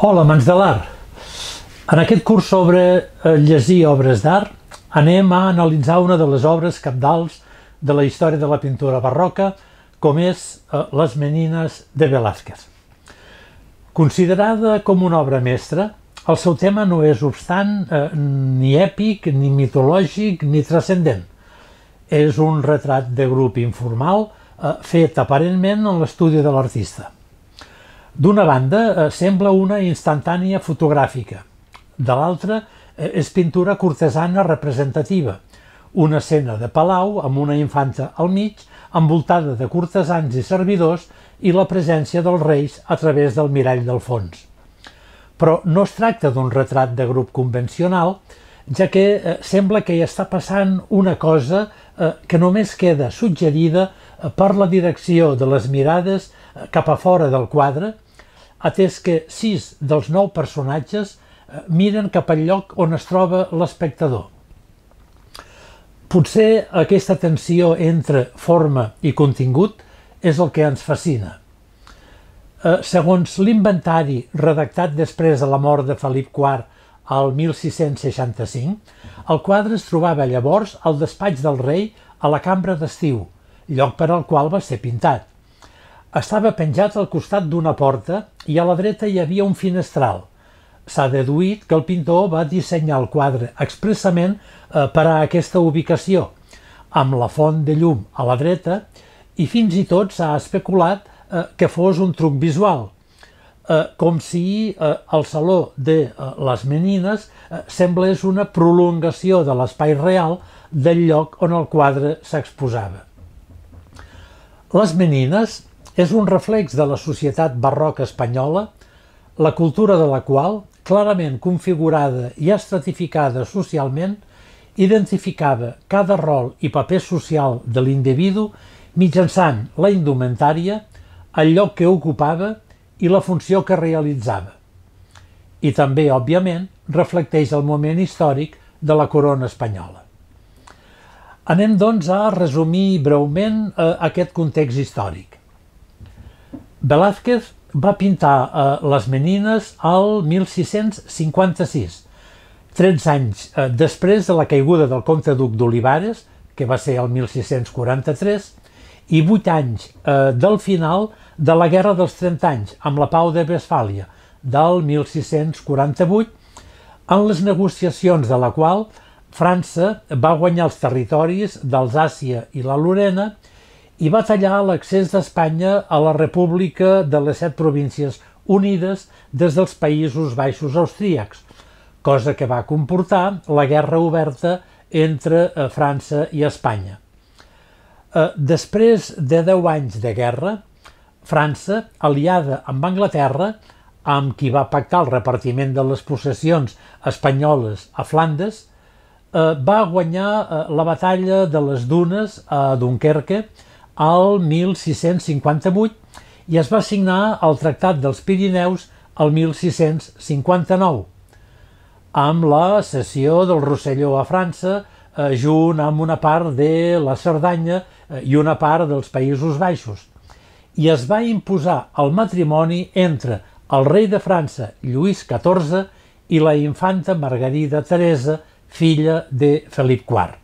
Hola, mans de l'art! En aquest curs sobre eh, llegir obres d'art anem a analitzar una de les obres capdals de la història de la pintura barroca, com és eh, Les Menines de Velázquez. Considerada com una obra mestra, el seu tema no és obstant eh, ni èpic, ni mitològic, ni transcendent. És un retrat de grup informal fet aparentment en l'estudi de l'artista. D'una banda, eh, sembla una instantània fotogràfica. De l'altra, eh, és pintura cortesana representativa. Una escena de palau amb una infanta al mig, envoltada de cortesans i servidors i la presència dels reis a través del mirall del fons. Però no es tracta d'un retrat de grup convencional, ja que eh, sembla que hi està passant una cosa que només queda suggerida per la direcció de les mirades cap a fora del quadre, atès que sis dels nou personatges eh, miren cap al lloc on es troba l'espectador. Potser aquesta tensió entre forma i contingut és el que ens fascina. Eh, segons l'inventari redactat després de la mort de Felip IV al 1665, el quadre es trobava llavors al despatx del rei a la cambra d'estiu, lloc per al qual va ser pintat. Estava penjat al costat d'una porta i a la dreta hi havia un finestral. S'ha deduït que el pintor va dissenyar el quadre expressament eh, per a aquesta ubicació, amb la font de llum a la dreta, i fins i tot s'ha especulat eh, que fos un truc visual, eh, com si el saló de les Menines semblés una prolongació de l'espai real del lloc on el quadre s'exposava. Les Menines és un reflex de la societat barroca espanyola, la cultura de la qual, clarament configurada i estratificada socialment, identificava cada rol i paper social de l'individu mitjançant la indumentària, el lloc que ocupava i la funció que realitzava. I també, òbviament, reflecteix el moment històric de la corona espanyola. Anem, doncs, a resumir breument eh, aquest context històric. Velázquez va pintar eh, les Menines al 1656, 13 anys eh, després de la caiguda del comte duc d'Olivares, que va ser el 1643, i 8 anys eh, del final de la Guerra dels 30 anys, amb la Pau de Westfàlia, del 1648, en les negociacions de la qual França va guanyar els territoris d'Alsàcia i la Lorena i va tallar l'accés d'Espanya a la República de les Set Províncies Unides des dels Països Baixos austríacs, cosa que va comportar la guerra oberta entre eh, França i Espanya. Eh, després de 10 anys de guerra, França, aliada amb Anglaterra, amb qui va pactar el repartiment de les possessions espanyoles a Flandes, eh, va guanyar la batalla de les Dunes a Dunkerque al 1658 i es va signar el Tractat dels Pirineus el 1659, amb la cessió del Rosselló a França, eh, junt amb una part de la Cerdanya eh, i una part dels Països Baixos. I es va imposar el matrimoni entre el rei de França, Lluís XIV, i la infanta Margarida Teresa, filla de Felip IV.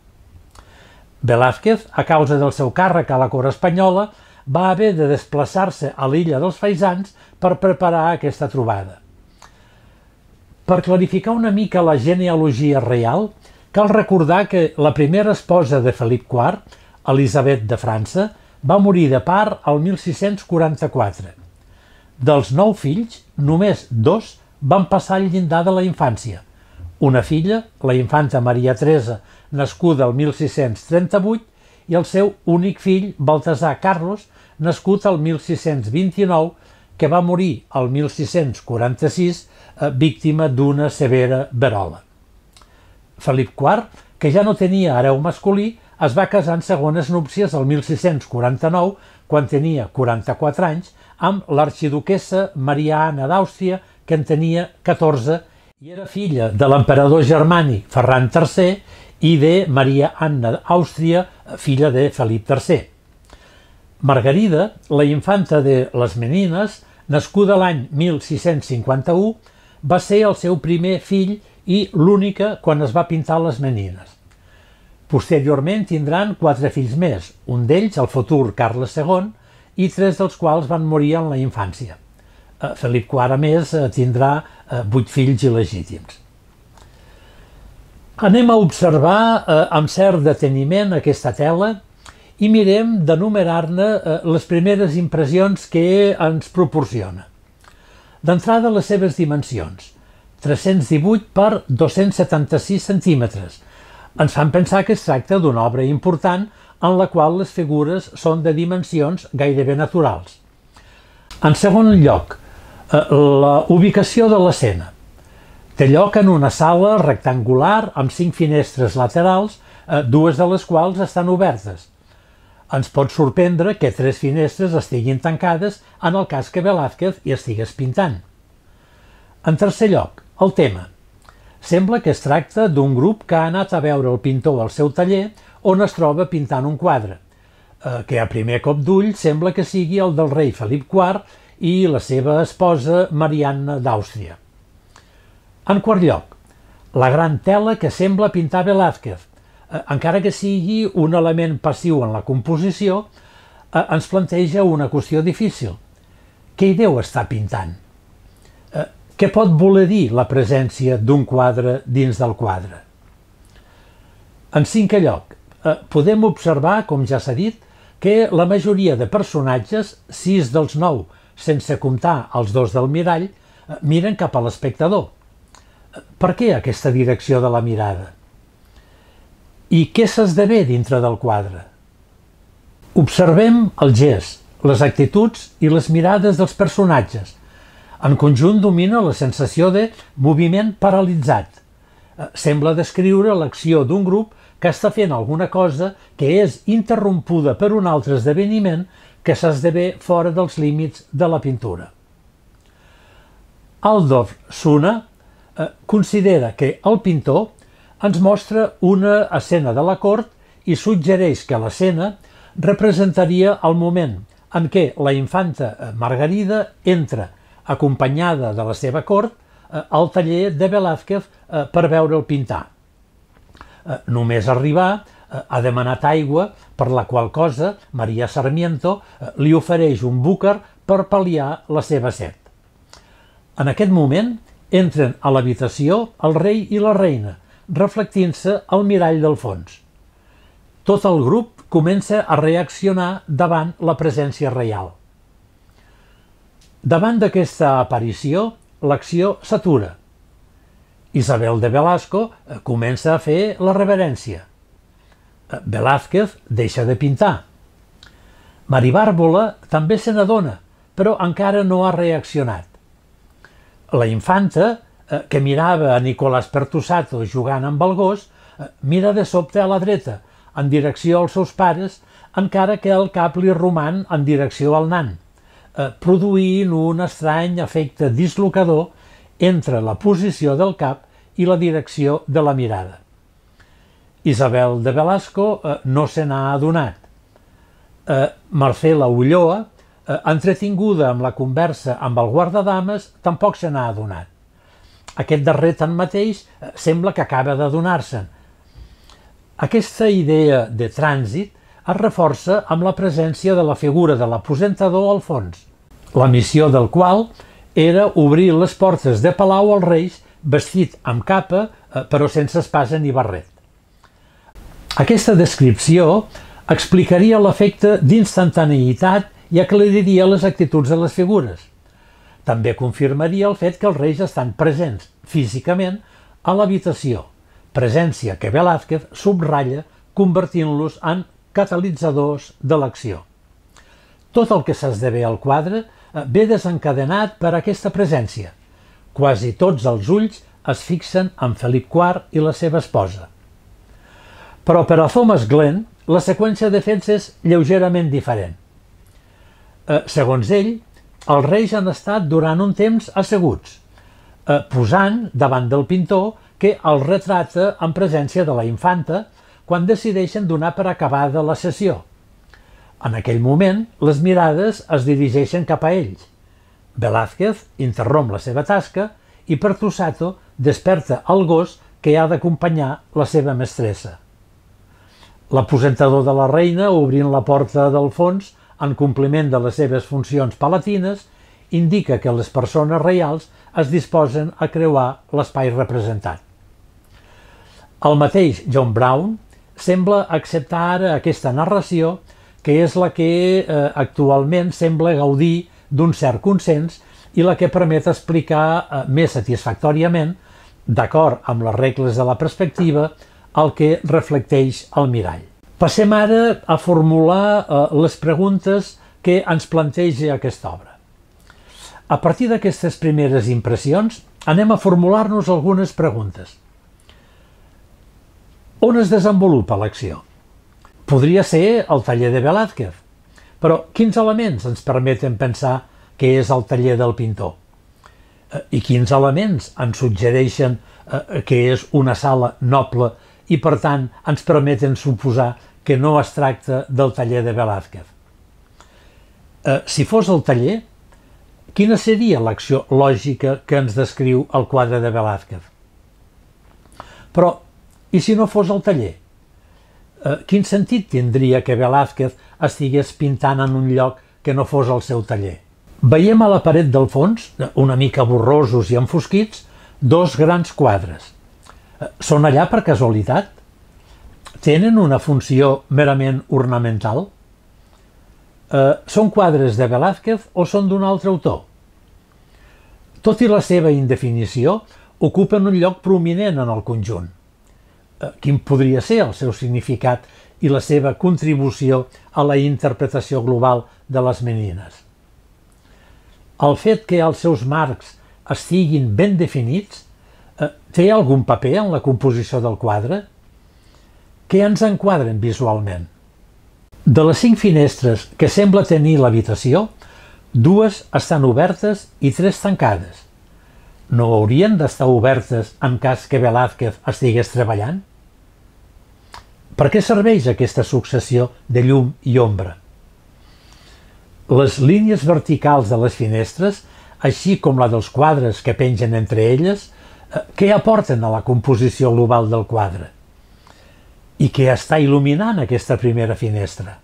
Velázquez, a causa del seu càrrec a la cort espanyola, va haver de desplaçar-se a l'illa dels Faisans per preparar aquesta trobada. Per clarificar una mica la genealogia real, cal recordar que la primera esposa de Felip IV, Elisabet de França, va morir de part al 1644. Dels nou fills, només dos van passar al llindar de la infància. Una filla, la infanta Maria Teresa, nascuda el 1638, i el seu únic fill, Baltasar Carlos, nascut el 1629, que va morir el 1646 eh, víctima d'una severa verola. Felip IV, que ja no tenia hereu masculí, es va casar en segones núpcies el 1649, quan tenia 44 anys, amb l'arxiduquessa Maria Anna d'Àustria, que en tenia 14, i era filla de l'emperador germànic Ferran III i de Maria Anna d'Àustria, filla de Felip III. Margarida, la infanta de les Menines, nascuda l'any 1651, va ser el seu primer fill i l'única quan es va pintar les menines. Posteriorment tindran quatre fills més, un d'ells el futur Carles II, i tres dels quals van morir en la infància. Eh, Felip IV, a més, eh, tindrà eh, vuit fills il·legítims. Anem a observar eh, amb cert deteniment aquesta tela i mirem d'enumerar-ne eh, les primeres impressions que ens proporciona. D'entrada, les seves dimensions. 318 per 276 centímetres. Ens fan pensar que es tracta d'una obra important en la qual les figures són de dimensions gairebé naturals. En segon lloc, eh, la ubicació de l'escena. Té lloc en una sala rectangular amb cinc finestres laterals, eh, dues de les quals estan obertes. Ens pot sorprendre que tres finestres estiguin tancades en el cas que Velázquez hi estigués pintant. En tercer lloc, el tema. Sembla que es tracta d'un grup que ha anat a veure el pintor al seu taller on es troba pintant un quadre, eh, que a primer cop d'ull sembla que sigui el del rei Felip IV i la seva esposa Marianna d'Àustria. En quart lloc, la gran tela que sembla pintar Velázquez, eh, encara que sigui un element passiu en la composició, eh, ens planteja una qüestió difícil. Què hi deu estar pintant? Eh, què pot voler dir la presència d'un quadre dins del quadre? En cinquè lloc, eh, podem observar, com ja s'ha dit, que la majoria de personatges, sis dels nou, sense comptar els dos del mirall, miren cap a l'espectador. Per què aquesta direcció de la mirada? I què s'esdevé dintre del quadre? Observem el gest, les actituds i les mirades dels personatges. En conjunt domina la sensació de moviment paralitzat. Eh, sembla descriure l'acció d'un grup que està fent alguna cosa que és interrompuda per un altre esdeveniment que s'esdevé fora dels límits de la pintura. Aldorf Suna eh, considera que el pintor ens mostra una escena de la cort i suggereix que l'escena representaria el moment en què la infanta eh, Margarida entra acompanyada de la seva cort eh, al taller de Velázquez per veure'l pintar. Només arribar ha demanat aigua, per la qual cosa Maria Sarmiento li ofereix un búquer per pal·liar la seva set. En aquest moment entren a l'habitació el rei i la reina, reflectint-se al mirall del fons. Tot el grup comença a reaccionar davant la presència reial. Davant d'aquesta aparició, l'acció s'atura – Isabel de Velasco eh, comença a fer la reverència. Eh, Velázquez deixa de pintar. Maribàrbola també se n'adona, però encara no ha reaccionat. La infanta, eh, que mirava a Nicolás Pertusato jugant amb el gos, mira de sobte a la dreta, en direcció als seus pares, encara que el cap li roman en direcció al nan, produint un estrany efecte dislocador entre la posició del cap i la direcció de la mirada. Isabel de Velasco eh, no se n'ha adonat. Eh, Marcela Ulloa, eh, entretinguda amb la conversa amb el guardadames, tampoc se n'ha adonat. Aquest darrer, tanmateix, eh, sembla que acaba d'adonar-se'n. Aquesta idea de trànsit es reforça amb la presència de la figura de l'aposentador al fons, la missió del qual era obrir les portes de Palau als Reis vestit amb capa eh, però sense espasa ni barret. Aquesta descripció explicaria l'efecte d'instantaneïtat i aclariria les actituds de les figures. També confirmaria el fet que els reis estan presents físicament a l'habitació, presència que Velázquez subratlla convertint-los en catalitzadors de l'acció. Tot el que s'esdevé al quadre eh, ve desencadenat per aquesta presència – Quasi tots els ulls es fixen en Felip IV i la seva esposa. Però per a Thomas Glenn, la seqüència de fets és lleugerament diferent. Eh, segons ell, els reis han estat durant un temps asseguts, eh, posant davant del pintor que el retrata en presència de la infanta quan decideixen donar per acabada la sessió. En aquell moment, les mirades es dirigeixen cap a ells. Velázquez interromp la seva tasca i Pertusato desperta el gos que ha d'acompanyar la seva mestressa. L'aposentador de la reina, obrint la porta del fons, en compliment de les seves funcions palatines, indica que les persones reials es disposen a creuar l'espai representat. El mateix John Brown sembla acceptar ara aquesta narració que és la que eh, actualment sembla gaudir d'un cert consens i la que permet explicar eh, més satisfactòriament, d'acord amb les regles de la perspectiva, el que reflecteix el mirall. Passem ara a formular eh, les preguntes que ens planteja aquesta obra. A partir d'aquestes primeres impressions, anem a formular-nos algunes preguntes. On es desenvolupa l'acció? Podria ser el taller de Velázquez, però quins elements ens permeten pensar que és el taller del pintor? Eh, I quins elements ens suggereixen eh, que és una sala noble i per tant ens permeten suposar que no es tracta del taller de Velázquez. Eh, si fos el taller, quina seria l'acció lògica que ens descriu el quadre de Velázquez? Però, i si no fos el taller? Eh, quin sentit tindria que Velázquez estigués pintant en un lloc que no fos el seu taller? Veiem a la paret del fons, una mica borrosos i enfosquits, dos grans quadres. Són allà per casualitat? Tenen una funció merament ornamental? Eh, són quadres de Velázquez o són d'un altre autor? Tot i la seva indefinició, ocupen un lloc prominent en el conjunt. Eh, quin podria ser el seu significat i la seva contribució a la interpretació global de les menines? El fet que els seus marcs estiguin ben definits té algun paper en la composició del quadre? Què ens enquadren visualment? De les cinc finestres que sembla tenir l'habitació, dues estan obertes i tres tancades. No haurien d'estar obertes en cas que Velázquez estigués treballant? Per què serveix aquesta successió de llum i ombra? Les línies verticals de les finestres, així com la dels quadres que pengen entre elles, eh, què aporten a la composició global del quadre? I què està il·luminant aquesta primera finestra?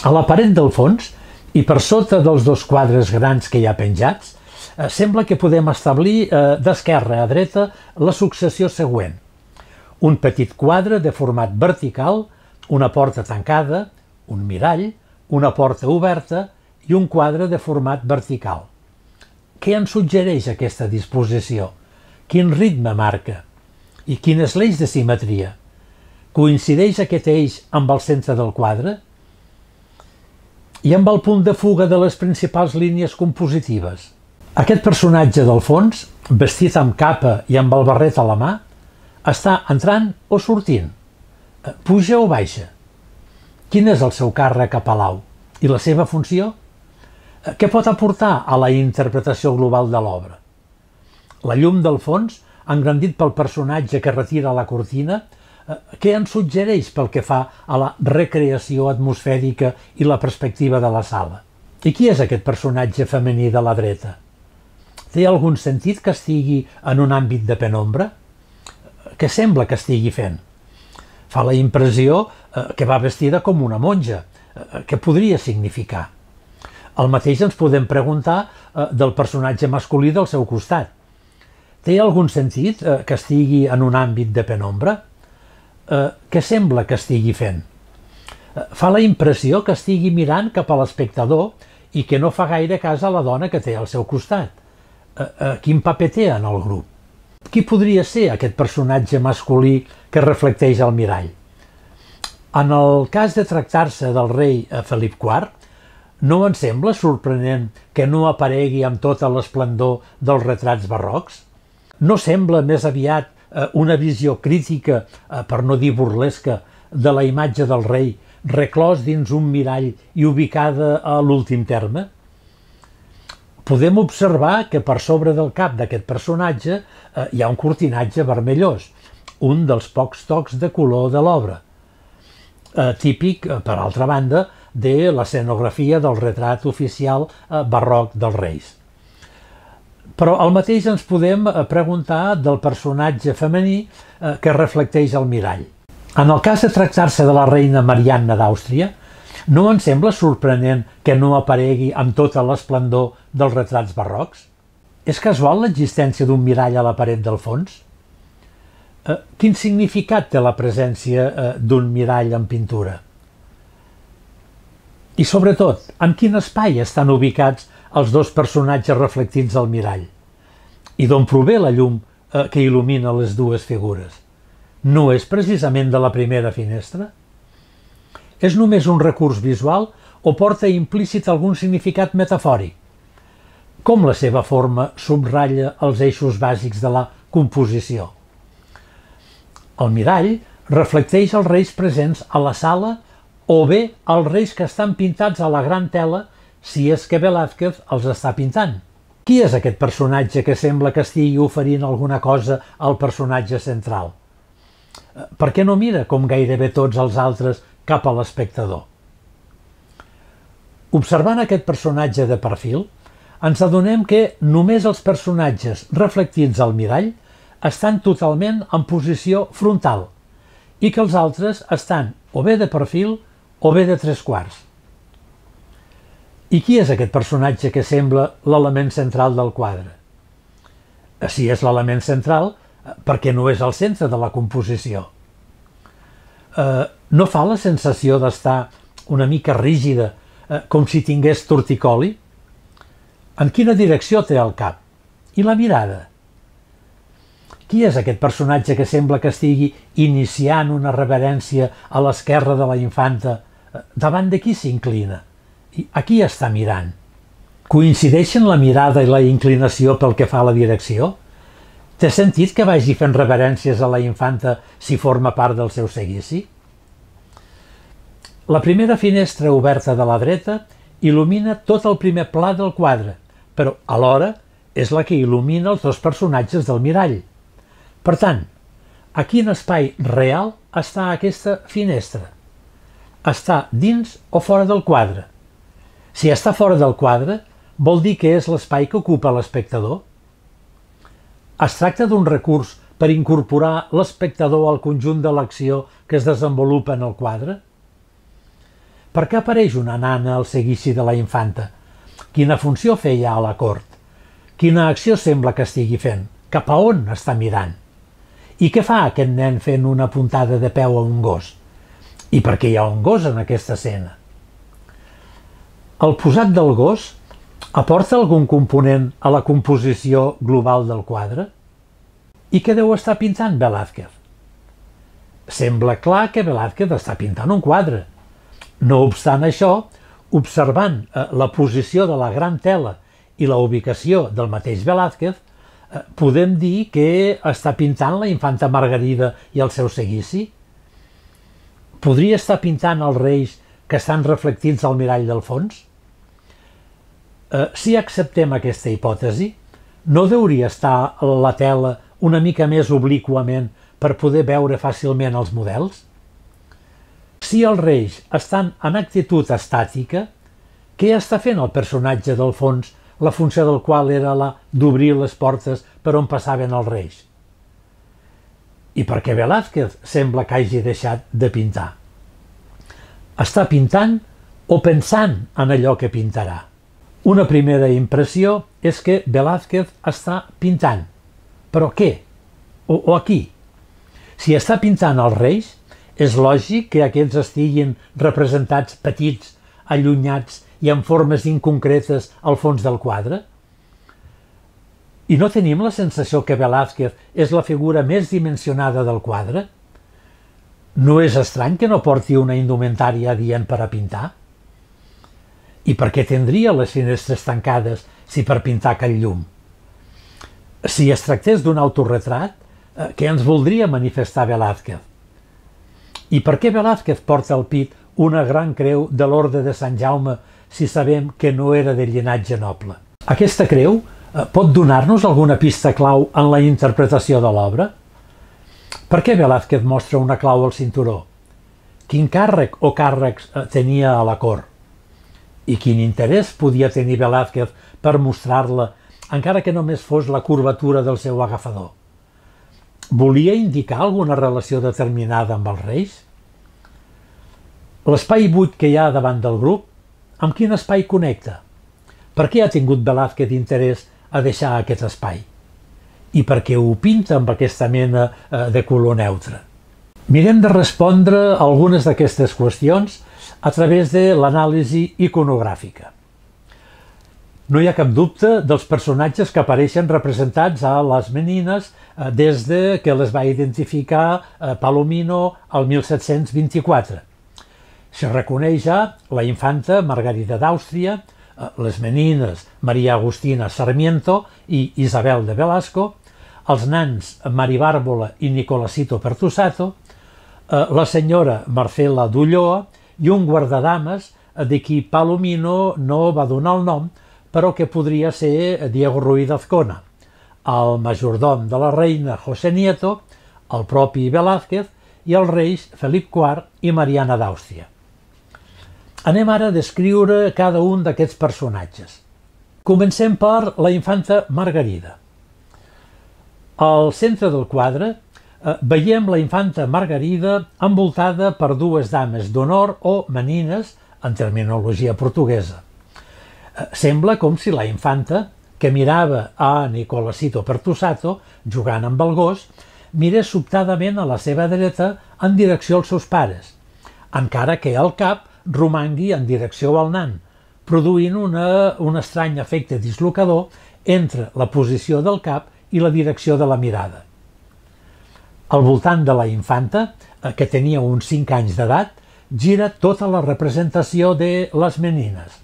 A la paret del fons, i per sota dels dos quadres grans que hi ha penjats, eh, sembla que podem establir eh, d'esquerra a dreta la successió següent. Un petit quadre de format vertical, una porta tancada, un mirall, una porta oberta i un quadre de format vertical. Què ens suggereix aquesta disposició? Quin ritme marca? I quin és l'eix de simetria? Coincideix aquest eix amb el centre del quadre? I amb el punt de fuga de les principals línies compositives? Aquest personatge del fons, vestit amb capa i amb el barret a la mà, està entrant o sortint? Puja o baixa? Quin és el seu càrrec a Palau? I la seva funció? Què pot aportar a la interpretació global de l'obra? La llum del fons, engrandit pel personatge que retira la cortina, eh, què ens suggereix pel que fa a la recreació atmosfèrica i la perspectiva de la sala? I qui és aquest personatge femení de la dreta? Té algun sentit que estigui en un àmbit de penombra? Què sembla que estigui fent? Fa la impressió eh, que va vestida com una monja. Eh, què podria significar? El mateix ens podem preguntar eh, del personatge masculí del seu costat. Té algun sentit eh, que estigui en un àmbit de penombra? Eh, què sembla que estigui fent? Eh, fa la impressió que estigui mirant cap a l'espectador i que no fa gaire cas a la dona que té al seu costat. Eh, eh, quin paper té en el grup? Qui podria ser aquest personatge masculí que reflecteix el mirall? En el cas de tractar-se del rei eh, Felip IV, no en sembla sorprenent que no aparegui amb tota l'esplendor dels retrats barrocs? No sembla més aviat eh, una visió crítica, eh, per no dir burlesca, de la imatge del rei reclòs dins un mirall i ubicada a l'últim terme? Podem observar que per sobre del cap d'aquest personatge eh, hi ha un cortinatge vermellós, un dels pocs tocs de color de l'obra. Típic, per altra banda, de l'escenografia del retrat oficial barroc dels Reis. Però el mateix ens podem eh, preguntar del personatge femení eh, que reflecteix el mirall. En el cas de tractar-se de la reina Marianna d'Àustria, no ens sembla sorprenent que no aparegui amb tota l'esplendor dels retrats barrocs? És casual l'existència d'un mirall a la paret del fons? Eh, quin significat té la presència d'un mirall en pintura? I sobretot, en quin espai estan ubicats els dos personatges reflectits al mirall? I d'on prové la llum eh, que il·lumina les dues figures? No és precisament de la primera finestra? És només un recurs visual o porta implícit algun significat metafòric? Com la seva forma subratlla els eixos bàsics de la composició? El mirall reflecteix els reis presents a la sala o bé els reis que estan pintats a la gran tela si és que Velázquez els està pintant. Qui és aquest personatge que sembla que estigui oferint alguna cosa al personatge central? Eh, per què no mira, com gairebé tots els altres, cap a l'espectador? Observant aquest personatge de perfil, ens adonem que només els personatges reflectits al mirall estan totalment en posició frontal i que els altres estan o bé de perfil o bé de tres quarts. I qui és aquest personatge que sembla l'element central del quadre? Si és l'element central, perquè no és el centre de la composició. Eh, no fa la sensació d'estar una mica rígida, eh, com si tingués torticoli? En quina direcció té el cap? I la mirada? Qui és aquest personatge que sembla que estigui iniciant una reverència a l'esquerra de la infanta davant de qui s'inclina? A qui està mirant? Coincideixen la mirada i la inclinació pel que fa a la direcció? Té sentit que vagi fent reverències a la infanta si forma part del seu seguici? La primera finestra oberta de la dreta il·lumina tot el primer pla del quadre, però alhora és la que il·lumina els dos personatges del mirall. Per tant, a quin espai real està aquesta finestra? està dins o fora del quadre. Si està fora del quadre, vol dir que és l'espai que ocupa l'espectador? Es tracta d'un recurs per incorporar l'espectador al conjunt de l'acció que es desenvolupa en el quadre? Per què apareix una nana al seguici de la infanta? Quina funció feia a la cort? Quina acció sembla que estigui fent? Cap a on està mirant? I què fa aquest nen fent una puntada de peu a un gos? i perquè hi ha un gos en aquesta escena. El posat del gos aporta algun component a la composició global del quadre? I què deu estar pintant Velázquez? Sembla clar que Velázquez està pintant un quadre. No obstant això, observant eh, la posició de la gran tela i la ubicació del mateix Velázquez, eh, podem dir que està pintant la infanta Margarida i el seu seguici? Podria estar pintant els reis que estan reflectits al mirall del fons? Eh, si acceptem aquesta hipòtesi, no deuria estar la tela una mica més obliquament per poder veure fàcilment els models? Si els reis estan en actitud estàtica, què està fent el personatge del fons, la funció del qual era la d'obrir les portes per on passaven els reis? i perquè Velázquez sembla que hagi deixat de pintar. Està pintant o pensant en allò que pintarà. Una primera impressió és que Velázquez està pintant. Però què? O, o aquí? Si està pintant els reis, és lògic que aquests estiguin representats petits, allunyats i amb formes inconcretes al fons del quadre? I no tenim la sensació que Velázquez és la figura més dimensionada del quadre? No és estrany que no porti una indumentària adient per a pintar? I per què tindria les finestres tancades si per pintar cal llum? Si es tractés d'un autorretrat, eh, què ens voldria manifestar Velázquez? I per què Velázquez porta al pit una gran creu de l'Orde de Sant Jaume si sabem que no era de llinatge noble? Aquesta creu Eh, pot donar-nos alguna pista clau en la interpretació de l'obra? Per què Velázquez mostra una clau al cinturó? Quin càrrec o càrrecs eh, tenia a la cort? I quin interès podia tenir Velázquez per mostrar-la encara que només fos la curvatura del seu agafador. Volia indicar alguna relació determinada amb els reis? L'espai buit que hi ha davant del grup, amb quin espai connecta? Per què ha tingut Velázquez interès a deixar aquest espai? I per què ho pinta amb aquesta mena eh, de color neutre? Mirem de respondre algunes d'aquestes qüestions a través de l'anàlisi iconogràfica. No hi ha cap dubte dels personatges que apareixen representats a les menines eh, des de que les va identificar eh, Palomino al 1724. Se reconeix ja la infanta Margarida d'Àustria, eh, les menines Maria Agustina Sarmiento i Isabel de Velasco, els nans Mari Bàrbola i Nicolásito Pertusato, la senyora Marcela d'Ulloa i un guardadames de qui Palomino no va donar el nom, però que podria ser Diego Ruiz Azcona, el majordom de la reina José Nieto, el propi Velázquez i els reis Felip IV i Mariana d'Àustria. Anem ara a descriure cada un d'aquests personatges. Comencem per la infanta Margarida. Al centre del quadre eh, veiem la infanta Margarida envoltada per dues dames d'honor o menines en terminologia portuguesa. Sembla com si la infanta, que mirava a Nicolásito Pertusato jugant amb el gos, mirés sobtadament a la seva dreta en direcció als seus pares, encara que el cap romangui en direcció al nan, produint una, un estrany efecte dislocador entre la posició del cap i la direcció de la mirada. Al voltant de la infanta, eh, que tenia uns 5 anys d'edat, gira tota la representació de les menines.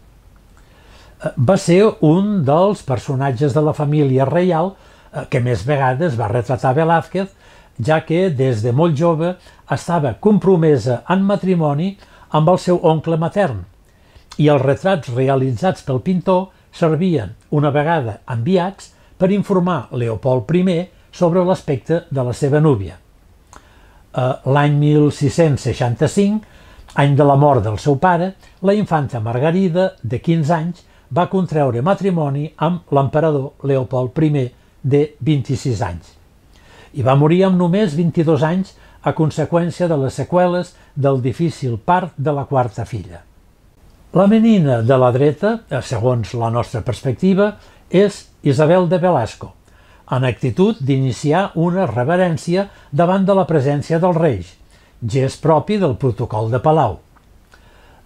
Va ser un dels personatges de la família reial eh, que més vegades va retratar Velázquez, ja que des de molt jove estava compromesa en matrimoni amb el seu oncle matern. I els retrats realitzats pel pintor servien una vegada enviats per informar Leopold I sobre l'aspecte de la seva núvia. Eh, l'any 1665, any de la mort del seu pare, la infanta Margarida, de 15 anys, va contreure matrimoni amb l'emperador Leopold I de 26 anys i va morir amb només 22 anys a conseqüència de les seqüeles del difícil part de la quarta filla. La menina de la dreta, eh, segons la nostra perspectiva, és Isabel de Velasco, en actitud d'iniciar una reverència davant de la presència dels reis, gest propi del protocol de Palau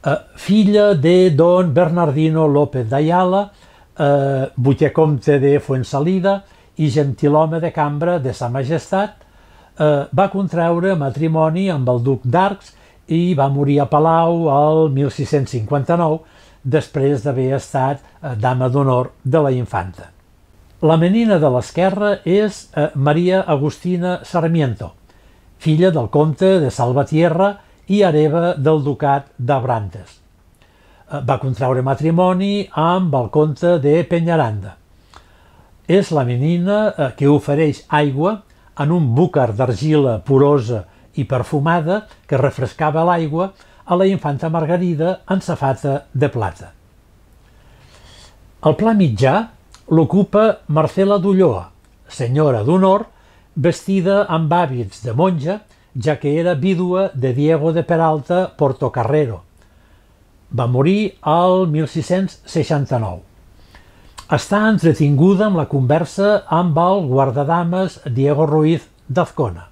eh, filla de don Bernardino López d'Ayala, eh, vuitè comte de Fuensalida i gentilhome de cambra de sa majestat, eh, va contraure matrimoni amb el duc d'Arcs i va morir a Palau el 1659 després d'haver estat eh, dama d'honor de la infanta. La menina de l'esquerra és eh, Maria Agustina Sarmiento, filla del comte de Salvatierra i hereva del ducat d'Abrantes. Eh, va contraure matrimoni amb el comte de Penyaranda. És la menina eh, que ofereix aigua en un búcar d'argila porosa i perfumada que refrescava l'aigua a la infanta Margarida en safata de plata. El pla mitjà l'ocupa Marcela d'Ulloa, senyora d'honor, vestida amb hàbits de monja ja que era vídua de Diego de Peralta Portocarrero. Va morir al 1669. Està entretinguda amb la conversa amb el guardadames Diego Ruiz d'Azcona.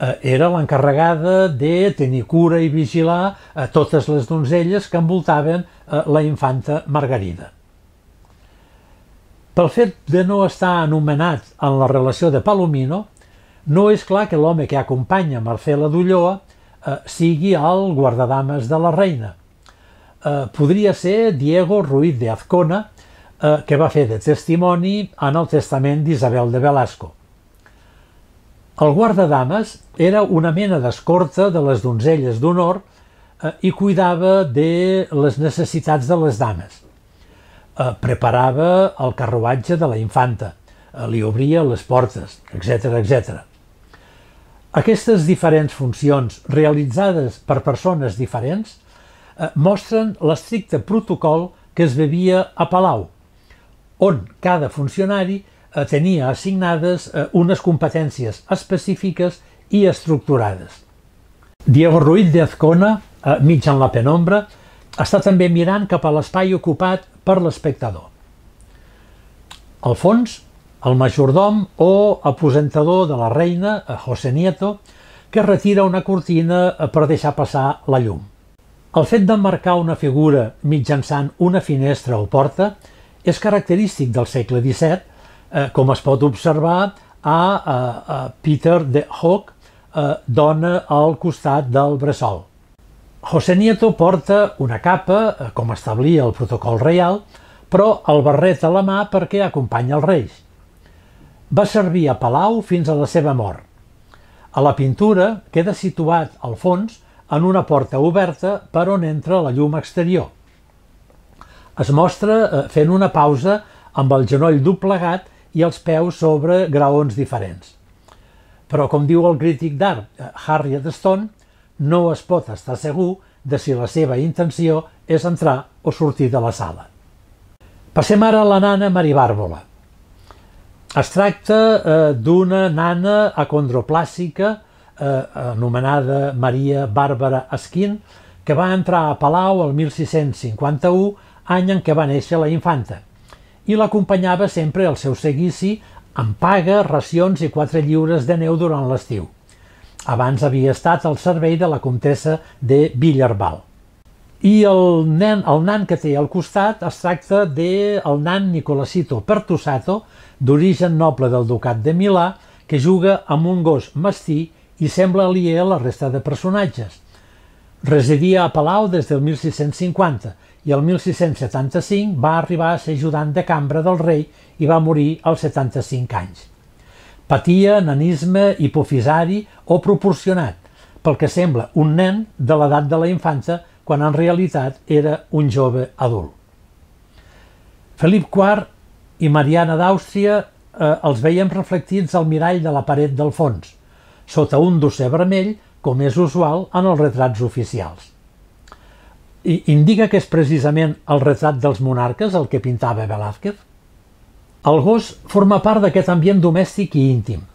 Eh, era l'encarregada de tenir cura i vigilar a totes les donzelles que envoltaven eh, la infanta Margarida. Pel fet de no estar anomenat en la relació de Palomino, no és clar que l'home que acompanya Marcela d'Ulloa eh, sigui el guardadames de la reina. Eh, podria ser Diego Ruiz de Azcona, eh, que va fer de testimoni en el testament d'Isabel de Velasco. El guardadames era una mena d'escorta de les donzelles d'honor eh, i cuidava de les necessitats de les dames. Eh, preparava el carruatge de la infanta, eh, li obria les portes, etc etc. Aquestes diferents funcions realitzades per persones diferents eh, mostren l'estricte protocol que es bevia a Palau, on cada funcionari tenia assignades unes competències específiques i estructurades. Diego Ruiz de Azcona, mig en la penombra, està també mirant cap a l'espai ocupat per l'espectador. Al fons, el majordom o aposentador de la reina, eh, José Nieto, que retira una cortina eh, per deixar passar la llum. El fet d'emmarcar una figura mitjançant una finestra o porta és característic del segle XVII, eh, com es pot observar a, a, a Peter de Hoog, eh, dona al costat del bressol. José Nieto porta una capa, eh, com establia el protocol reial, però el barret a la mà perquè acompanya els reis. Va servir a Palau fins a la seva mort. A la pintura queda situat al fons en una porta oberta per on entra la llum exterior. Es mostra eh, fent una pausa amb el genoll doblegat i els peus sobre graons diferents. Però, com diu el crític d'art eh, Harriet Stone, no es pot estar segur de si la seva intenció és entrar o sortir de la sala. Passem ara a la nana Maribàrbola. Es tracta eh, d'una nana acondroplàssica eh, anomenada Maria Bàrbara Esquin, que va entrar a Palau el 1651, any en què va néixer la infanta, i l'acompanyava sempre al seu seguici amb paga, racions i quatre lliures de neu durant l'estiu. Abans havia estat al servei de la comtessa de Villarval. I el nen, el nan que té al costat es tracta de nan Nicolasito Pertusato, d'origen noble del ducat de Milà, que juga amb un gos mastí i sembla aliè a la resta de personatges. Residia a Palau des del 1650 i el 1675 va arribar a ser ajudant de cambra del rei i va morir als 75 anys. Patia nanisme hipofisari o proporcionat, pel que sembla un nen de l'edat de la infanta quan en realitat era un jove adult. Felip IV i Mariana d'Àustria eh, els veiem reflectits al mirall de la paret del fons sota un dosser vermell, com és usual en els retrats oficials. I indica que és precisament el retrat dels monarques el que pintava Velázquez? El gos forma part d'aquest ambient domèstic i íntim.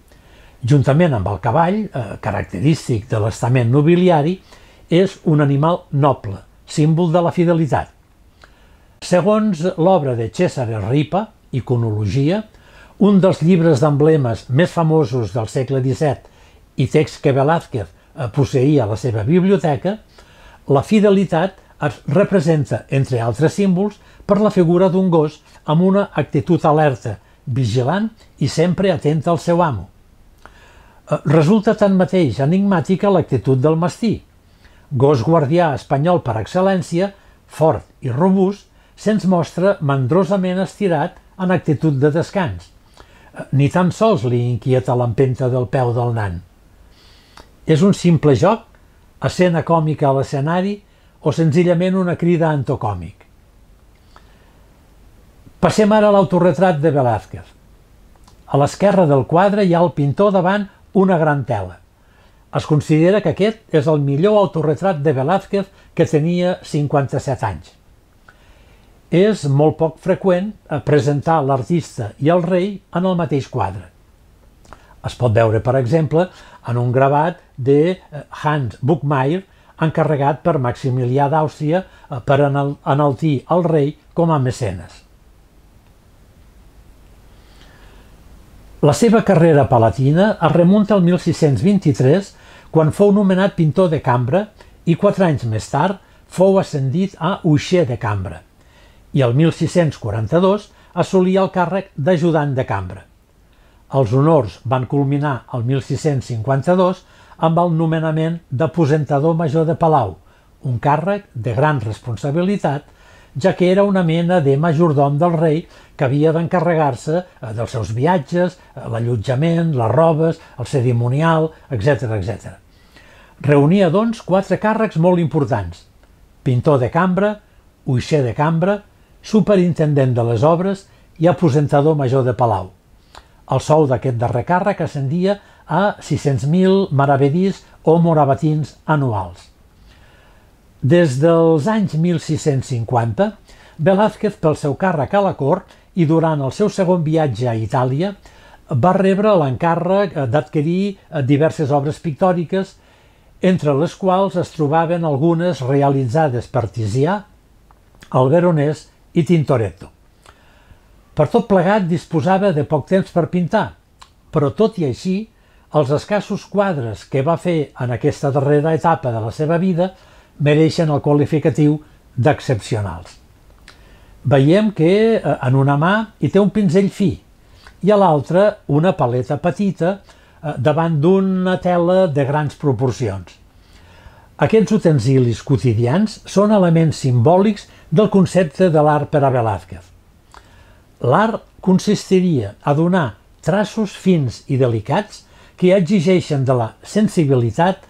Juntament amb el cavall, eh, característic de l'estament nobiliari, és un animal noble, símbol de la fidelitat. Segons l'obra de Cesare Ripa, Iconologia, un dels llibres d'emblemes més famosos del segle XVII i text que Velázquez eh, posseïa a la seva biblioteca, la fidelitat es representa, entre altres símbols, per la figura d'un gos amb una actitud alerta, vigilant i sempre atenta al seu amo. Eh, resulta tanmateix enigmàtica l'actitud del mastí, gos guardià espanyol per excel·lència, fort i robust, se'ns mostra mandrosament estirat en actitud de descans. Eh, ni tan sols li inquieta l'empenta del peu del nan. És un simple joc, escena còmica a l'escenari o senzillament una crida antocòmic. Passem ara a l'autorretrat de Velázquez. A l'esquerra del quadre hi ha el pintor davant una gran tela. Es considera que aquest és el millor autorretrat de Velázquez que tenia 57 anys. És molt poc freqüent presentar l'artista i el rei en el mateix quadre. Es pot veure, per exemple, en un gravat de eh, Hans Buchmeier, encarregat per Maximilià d'Àustria eh, per enaltir el rei com a mecenes. La seva carrera palatina es remunta al 1623, quan fou nomenat pintor de cambra i quatre anys més tard fou ascendit a uixer de cambra i el 1642 assolia el càrrec d'ajudant de cambra. Els honors van culminar el 1652 amb el nomenament d'aposentador major de Palau, un càrrec de gran responsabilitat, ja que era una mena de majordom del rei que havia d'encarregar-se eh, dels seus viatges, eh, l'allotjament, les robes, el cerimonial, etc etc. Reunia, doncs, quatre càrrecs molt importants. Pintor de cambra, uixer de cambra, superintendent de les obres i aposentador major de Palau. El sou d'aquest darrer càrrec ascendia a 600.000 maravedís o morabatins anuals. Des dels anys 1650, Velázquez, pel seu càrrec a la cort, i durant el seu segon viatge a Itàlia va rebre l'encàrrec d'adquirir diverses obres pictòriques, entre les quals es trobaven algunes realitzades per Tisià, el Veronès i Tintoretto. Per tot plegat disposava de poc temps per pintar, però tot i així, els escassos quadres que va fer en aquesta darrera etapa de la seva vida mereixen el qualificatiu d'excepcionals. Veiem que eh, en una mà hi té un pinzell fi i a l'altra una paleta petita eh, davant d'una tela de grans proporcions. Aquests utensilis quotidians són elements simbòlics del concepte de l'art per a Velázquez. L'art consistiria a donar traços fins i delicats que exigeixen de la sensibilitat,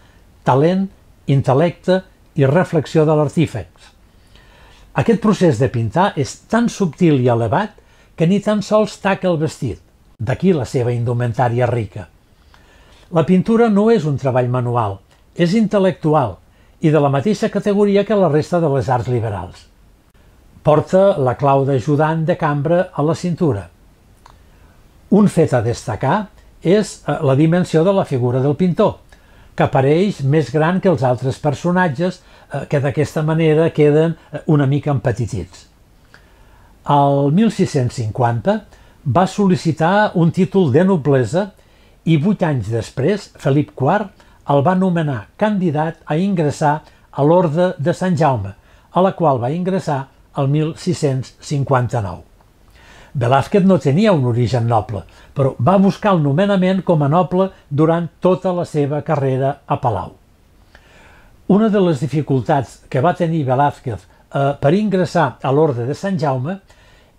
talent, intel·lecte i reflexió de l'artífex. Aquest procés de pintar és tan subtil i elevat que ni tan sols taca el vestit, d'aquí la seva indumentària rica. La pintura no és un treball manual, és intel·lectual i de la mateixa categoria que la resta de les arts liberals. Porta la clau d'ajudant de cambra a la cintura. Un fet a destacar és eh, la dimensió de la figura del pintor, que apareix més gran que els altres personatges eh, que d'aquesta manera queden eh, una mica empetitits. Al 1650 va sol·licitar un títol de noblesa i vuit anys després Felip IV el va nomenar candidat a ingressar a l'Orde de Sant Jaume, a la qual va ingressar el 1659. Velázquez no tenia un origen noble, però va buscar el nomenament com a noble durant tota la seva carrera a Palau. Una de les dificultats que va tenir Velázquez eh, per ingressar a l'Orde de Sant Jaume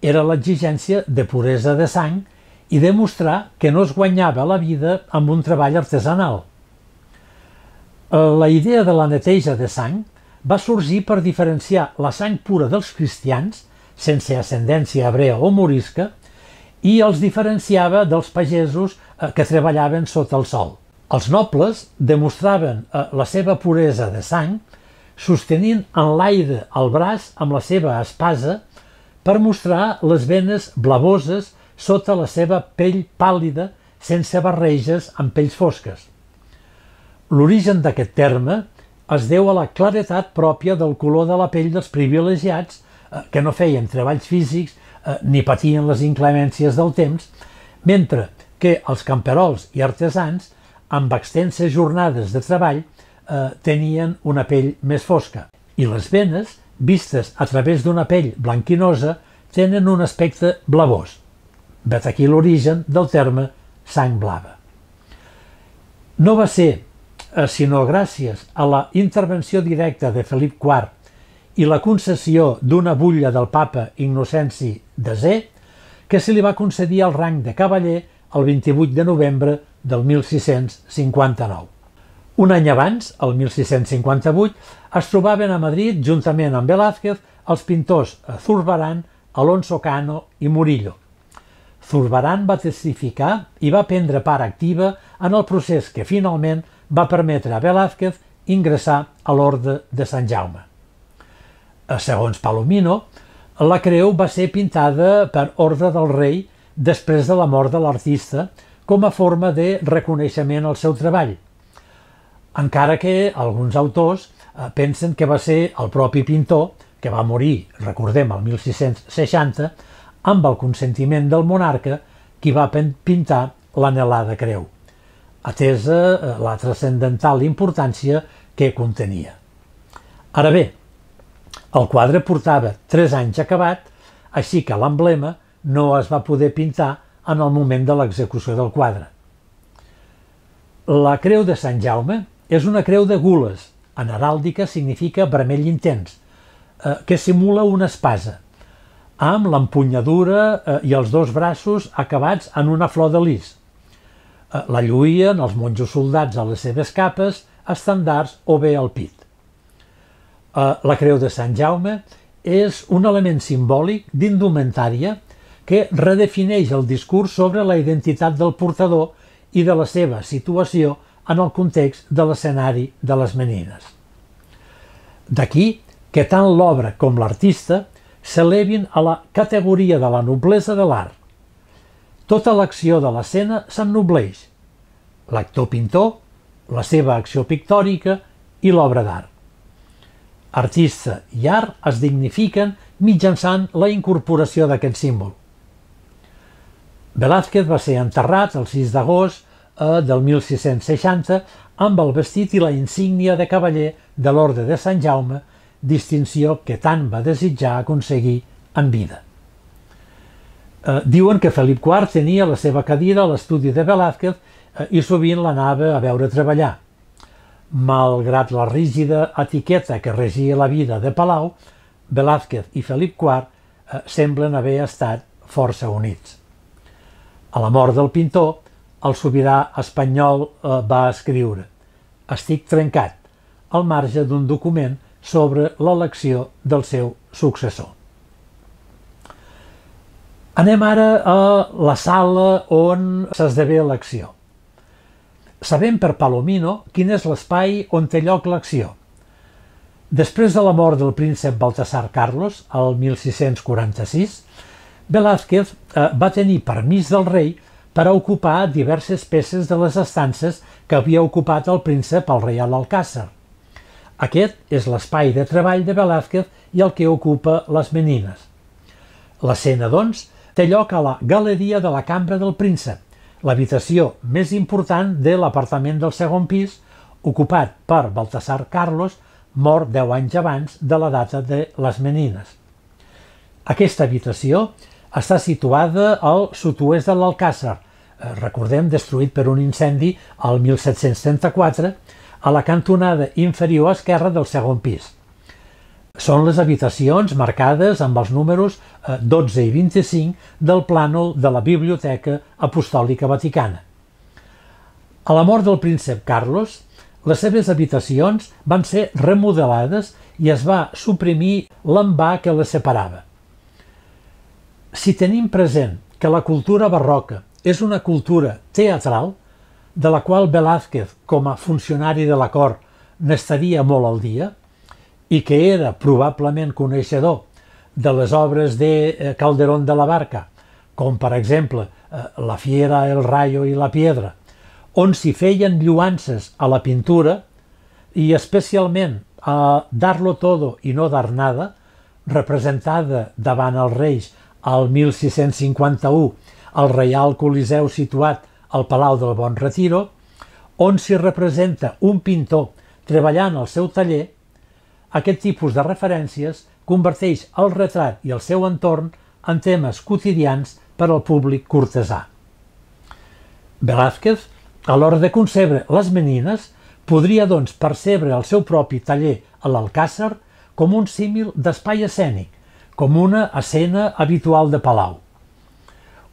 era l'exigència de puresa de sang i demostrar que no es guanyava la vida amb un treball artesanal. Eh, la idea de la neteja de sang va sorgir per diferenciar la sang pura dels cristians sense ascendència hebrea o morisca, i els diferenciava dels pagesos eh, que treballaven sota el sol. Els nobles demostraven eh, la seva puresa de sang sostenint en l'aire el braç amb la seva espasa per mostrar les venes blavoses sota la seva pell pàl·lida sense barreges amb pells fosques. L'origen d'aquest terme es deu a la claretat pròpia del color de la pell dels privilegiats que no feien treballs físics eh, ni patien les inclemències del temps, mentre que els camperols i artesans, amb extenses jornades de treball, eh, tenien una pell més fosca. I les venes, vistes a través d'una pell blanquinosa, tenen un aspecte blavós. Vet aquí l'origen del terme sang blava. No va ser, eh, sinó gràcies a la intervenció directa de Felip IV i la concessió d'una butlla del papa Innocenci Desè, que se li va concedir el rang de cavaller el 28 de novembre del 1659. Un any abans, el 1658, es trobaven a Madrid, juntament amb Velázquez, els pintors Zurbarán, Alonso Cano i Murillo. Zurbarán va testificar i va prendre part activa en el procés que finalment va permetre a Velázquez ingressar a l'Orde de Sant Jaume. Eh, segons Palomino, la creu va ser pintada per ordre del rei després de la mort de l'artista com a forma de reconeixement al seu treball. Encara que alguns autors eh, pensen que va ser el propi pintor, que va morir, recordem, el 1660, amb el consentiment del monarca, qui va pintar l'anelada creu, atesa eh, la transcendental importància que contenia. Ara bé, el quadre portava tres anys acabat, així que l'emblema no es va poder pintar en el moment de l'execució del quadre. La creu de Sant Jaume és una creu de gules, en heràldica significa vermell intens, eh, que simula una espasa, amb l'empunyadura eh, i els dos braços acabats en una flor de lis. Eh, la lluïen els monjos soldats a les seves capes, estandards o bé al pit. Eh, la Creu de Sant Jaume és un element simbòlic d'indumentària que redefineix el discurs sobre la identitat del portador i de la seva situació en el context de l'escenari de les menines. D'aquí que tant l'obra com l'artista s'elevin a la categoria de la noblesa de l'art. Tota l'acció de l'escena s'ennobleix. L'actor pintor, la seva acció pictòrica i l'obra d'art. Artista i art es dignifiquen mitjançant la incorporació d'aquest símbol. Velázquez va ser enterrat el 6 d'agost eh, del 1660 amb el vestit i la insígnia de cavaller de l'Orde de Sant Jaume, distinció que tant va desitjar aconseguir en vida. Eh, diuen que Felip IV tenia la seva cadira a l'estudi de Velázquez eh, i sovint l'anava a veure treballar. Malgrat la rígida etiqueta que regia la vida de Palau, Velázquez i Felip IV eh, semblen haver estat força units. A la mort del pintor, el sobirà espanyol eh, va escriure «Estic trencat», al marge d'un document sobre l'elecció del seu successor. Anem ara a la sala on s'esdevé l'acció. Sabem per Palomino quin és l'espai on té lloc l'acció. Després de la mort del príncep Baltasar Carlos, al 1646, Velázquez eh, va tenir permís del rei per a ocupar diverses peces de les estances que havia ocupat el príncep al Reial Alcàsser. Aquest és l'espai de treball de Velázquez i el que ocupa les menines. L'escena, doncs, té lloc a la galeria de la cambra del príncep, l'habitació més important de l'apartament del segon pis, ocupat per Baltasar Carlos, mort deu anys abans de la data de les menines. Aquesta habitació està situada al sud-oest de l'Alcàsser, Eh, recordem, destruït per un incendi al 1734, a la cantonada inferior esquerra del segon pis. Són les habitacions marcades amb els números 12 eh, i 25 del plànol de la Biblioteca Apostòlica Vaticana. A la mort del príncep Carlos, les seves habitacions van ser remodelades i es va suprimir l'envà que les separava. Si tenim present que la cultura barroca és una cultura teatral de la qual Velázquez, com a funcionari de la cort, n'estaria molt al dia i que era probablement coneixedor de les obres de eh, Calderón de la Barca, com per exemple eh, La Fiera, el Rayo i la Piedra, on s'hi feien lluances a la pintura i especialment a Darlo Todo i no dar nada, representada davant els reis al 1651 al Reial Coliseu situat al Palau del Bon Retiro, on s'hi representa un pintor treballant al seu taller, aquest tipus de referències converteix el retrat i el seu entorn en temes quotidians per al públic cortesà. Velázquez, a l'hora de concebre les menines, podria doncs percebre el seu propi taller a l'Alcàsser com un símil d'espai escènic, com una escena habitual de palau.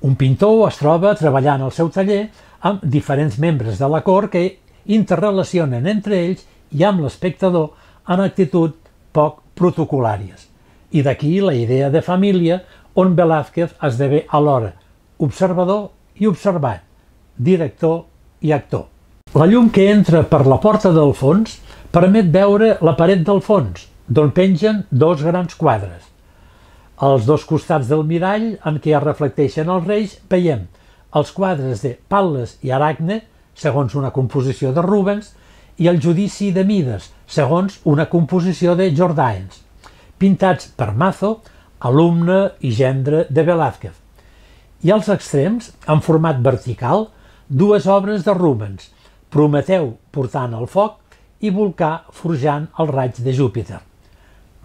Un pintor es troba treballant al seu taller amb diferents membres de la cort que interrelacionen entre ells i amb l'espectador en actitud poc protocolàries. I d'aquí la idea de família on Velázquez esdevé alhora observador i observat, director i actor. La llum que entra per la porta del fons permet veure la paret del fons, d'on pengen dos grans quadres. Als dos costats del mirall en què es reflecteixen els reis veiem els quadres de Pal·les i Aracne, segons una composició de Rubens, i el judici de Mides, segons una composició de Jordaens, pintats per Mazo, alumne i gendre de Velázquez. I als extrems, en format vertical, dues obres de Rubens, Prometeu portant el foc i Volcà forjant el raig de Júpiter,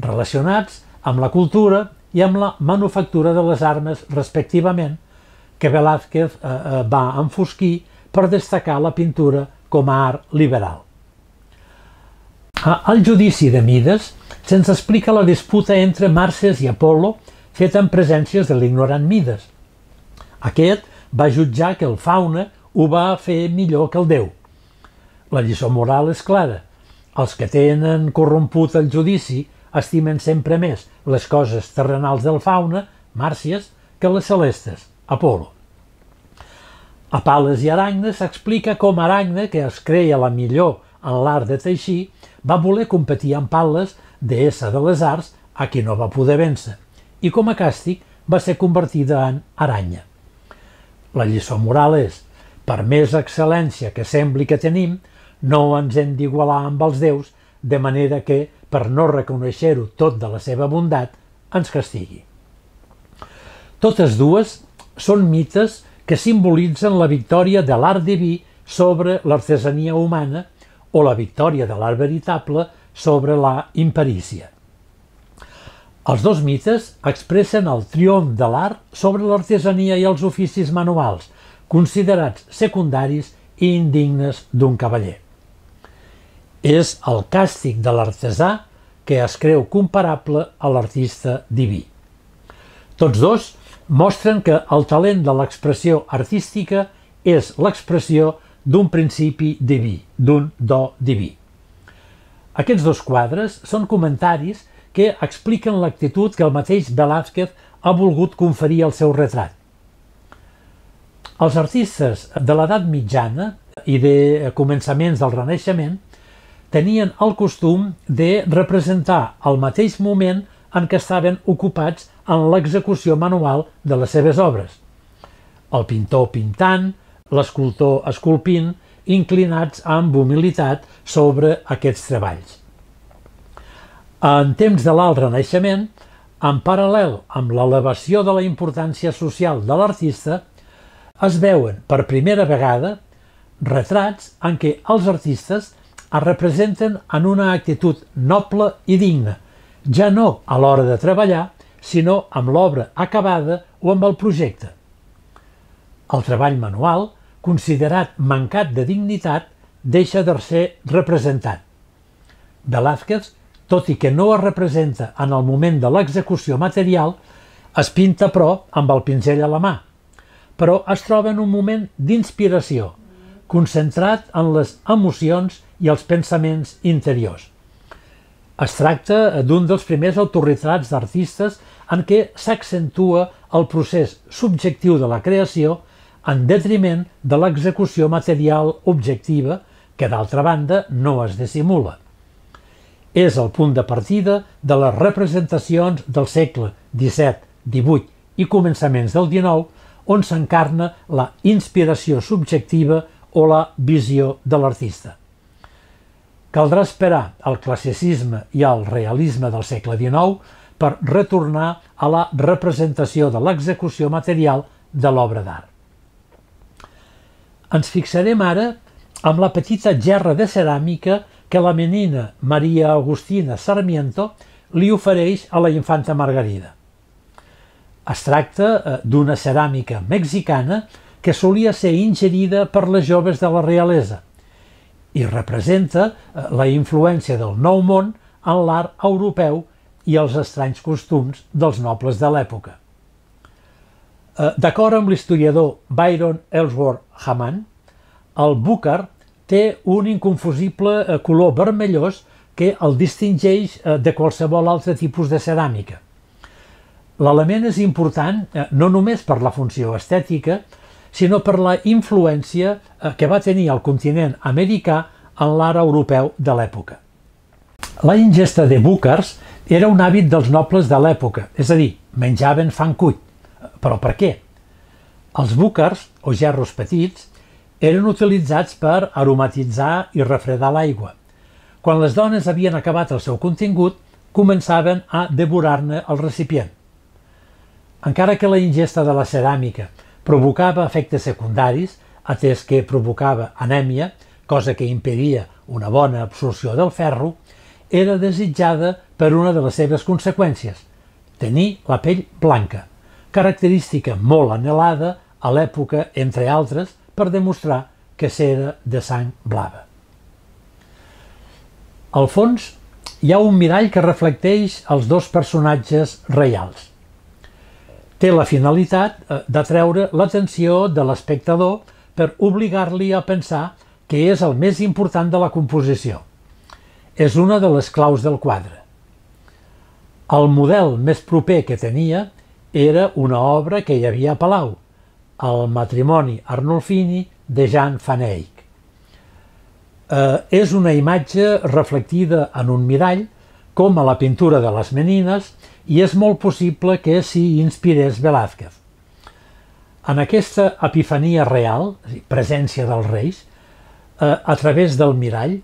relacionats amb la cultura i amb la manufactura de les armes respectivament, que Velázquez eh, eh, va enfosquir per destacar la pintura com a art liberal. Al judici de Mides se'ns explica la disputa entre Marces i Apolo feta en presències de l'ignorant Mides. Aquest va jutjar que el fauna ho va fer millor que el déu. La lliçó moral és clara. Els que tenen corromput el judici estimen sempre més les coses terrenals del fauna, Màrcies, que les celestes, Apolo. A Pales i Aracne s'explica com Aracne, que es creia la millor en l'art de teixir, va voler competir amb Pales, deessa de les arts, a qui no va poder vèncer, i com a càstig va ser convertida en aranya. La lliçó moral és, per més excel·lència que sembli que tenim, no ens hem d'igualar amb els déus, de manera que, per no reconèixer-ho tot de la seva bondat, ens castigui. Totes dues són mites que simbolitzen la victòria de l'art diví sobre l'artesania humana o la victòria de l'art veritable sobre la imperícia. Els dos mites expressen el triomf de l'art sobre l'artesania i els oficis manuals, considerats secundaris i indignes d'un cavaller. És el càstig de l'artesà que es creu comparable a l'artista diví. Tots dos mostren que el talent de l'expressió artística és l'expressió d'un principi diví, d'un do diví. Aquests dos quadres són comentaris que expliquen l'actitud que el mateix Velázquez ha volgut conferir al seu retrat. Els artistes de l'edat mitjana i de començaments del Renaixement tenien el costum de representar el mateix moment en què estaven ocupats en l'execució manual de les seves obres. El pintor pintant, l'escultor esculpint, inclinats amb humilitat sobre aquests treballs. En temps de l'alt renaixement, en paral·lel amb l'elevació de la importància social de l'artista, es veuen per primera vegada retrats en què els artistes es representen en una actitud noble i digna, ja no a l'hora de treballar, sinó amb l'obra acabada o amb el projecte. El treball manual considerat mancat de dignitat, deixa de ser representat. Velázquez, tot i que no es representa en el moment de l'execució material, es pinta, però, amb el pinzell a la mà, però es troba en un moment d'inspiració, concentrat en les emocions i els pensaments interiors. Es tracta d'un dels primers autorretrats d'artistes en què s'accentua el procés subjectiu de la creació en detriment de l'execució material objectiva que d'altra banda no es dissimula. És el punt de partida de les representacions del segle XVII, XVIII i començaments del XIX on s'encarna la inspiració subjectiva o la visió de l'artista. Caldrà esperar el classicisme i el realisme del segle XIX per retornar a la representació de l'execució material de l'obra d'art. Ens fixarem ara amb la petita gerra de ceràmica que la menina Maria Agustina Sarmiento li ofereix a la infanta Margarida. Es tracta eh, d'una ceràmica mexicana que solia ser ingerida per les joves de la realesa i representa eh, la influència del Nou Món en l'art europeu i els estranys costums dels nobles de l'època. Eh, d'acord amb l'historiador Byron Ellsworth Hammond, el búcar té un inconfusible eh, color vermellós que el distingeix eh, de qualsevol altre tipus de ceràmica. L'element és important no només per la funció estètica, sinó per la influència que va tenir el continent americà en l'art europeu de l'època. La ingesta de búcars era un hàbit dels nobles de l'època, és a dir, menjaven fang cuit. Però per què? Els búcars, o gerros petits, eren utilitzats per aromatitzar i refredar l'aigua. Quan les dones havien acabat el seu contingut, començaven a devorar-ne el recipient. Encara que la ingesta de la ceràmica provocava efectes secundaris, atès que provocava anèmia, cosa que impedia una bona absorció del ferro, era desitjada per una de les seves conseqüències, tenir la pell blanca, característica molt anhelada a l'època, entre altres, per demostrar que s'era de sang blava. Al fons hi ha un mirall que reflecteix els dos personatges reials. Té la finalitat eh, d'atreure l'atenció de l'espectador per obligar-li a pensar que és el més important de la composició. És una de les claus del quadre. El model més proper que tenia era una obra que hi havia a Palau, el matrimoni Arnolfini de Jean van Eyck. Eh, és una imatge reflectida en un mirall, com a la pintura de les menines, i és molt possible que s'hi inspirés Velázquez. En aquesta epifania real, presència dels reis, eh, a través del mirall,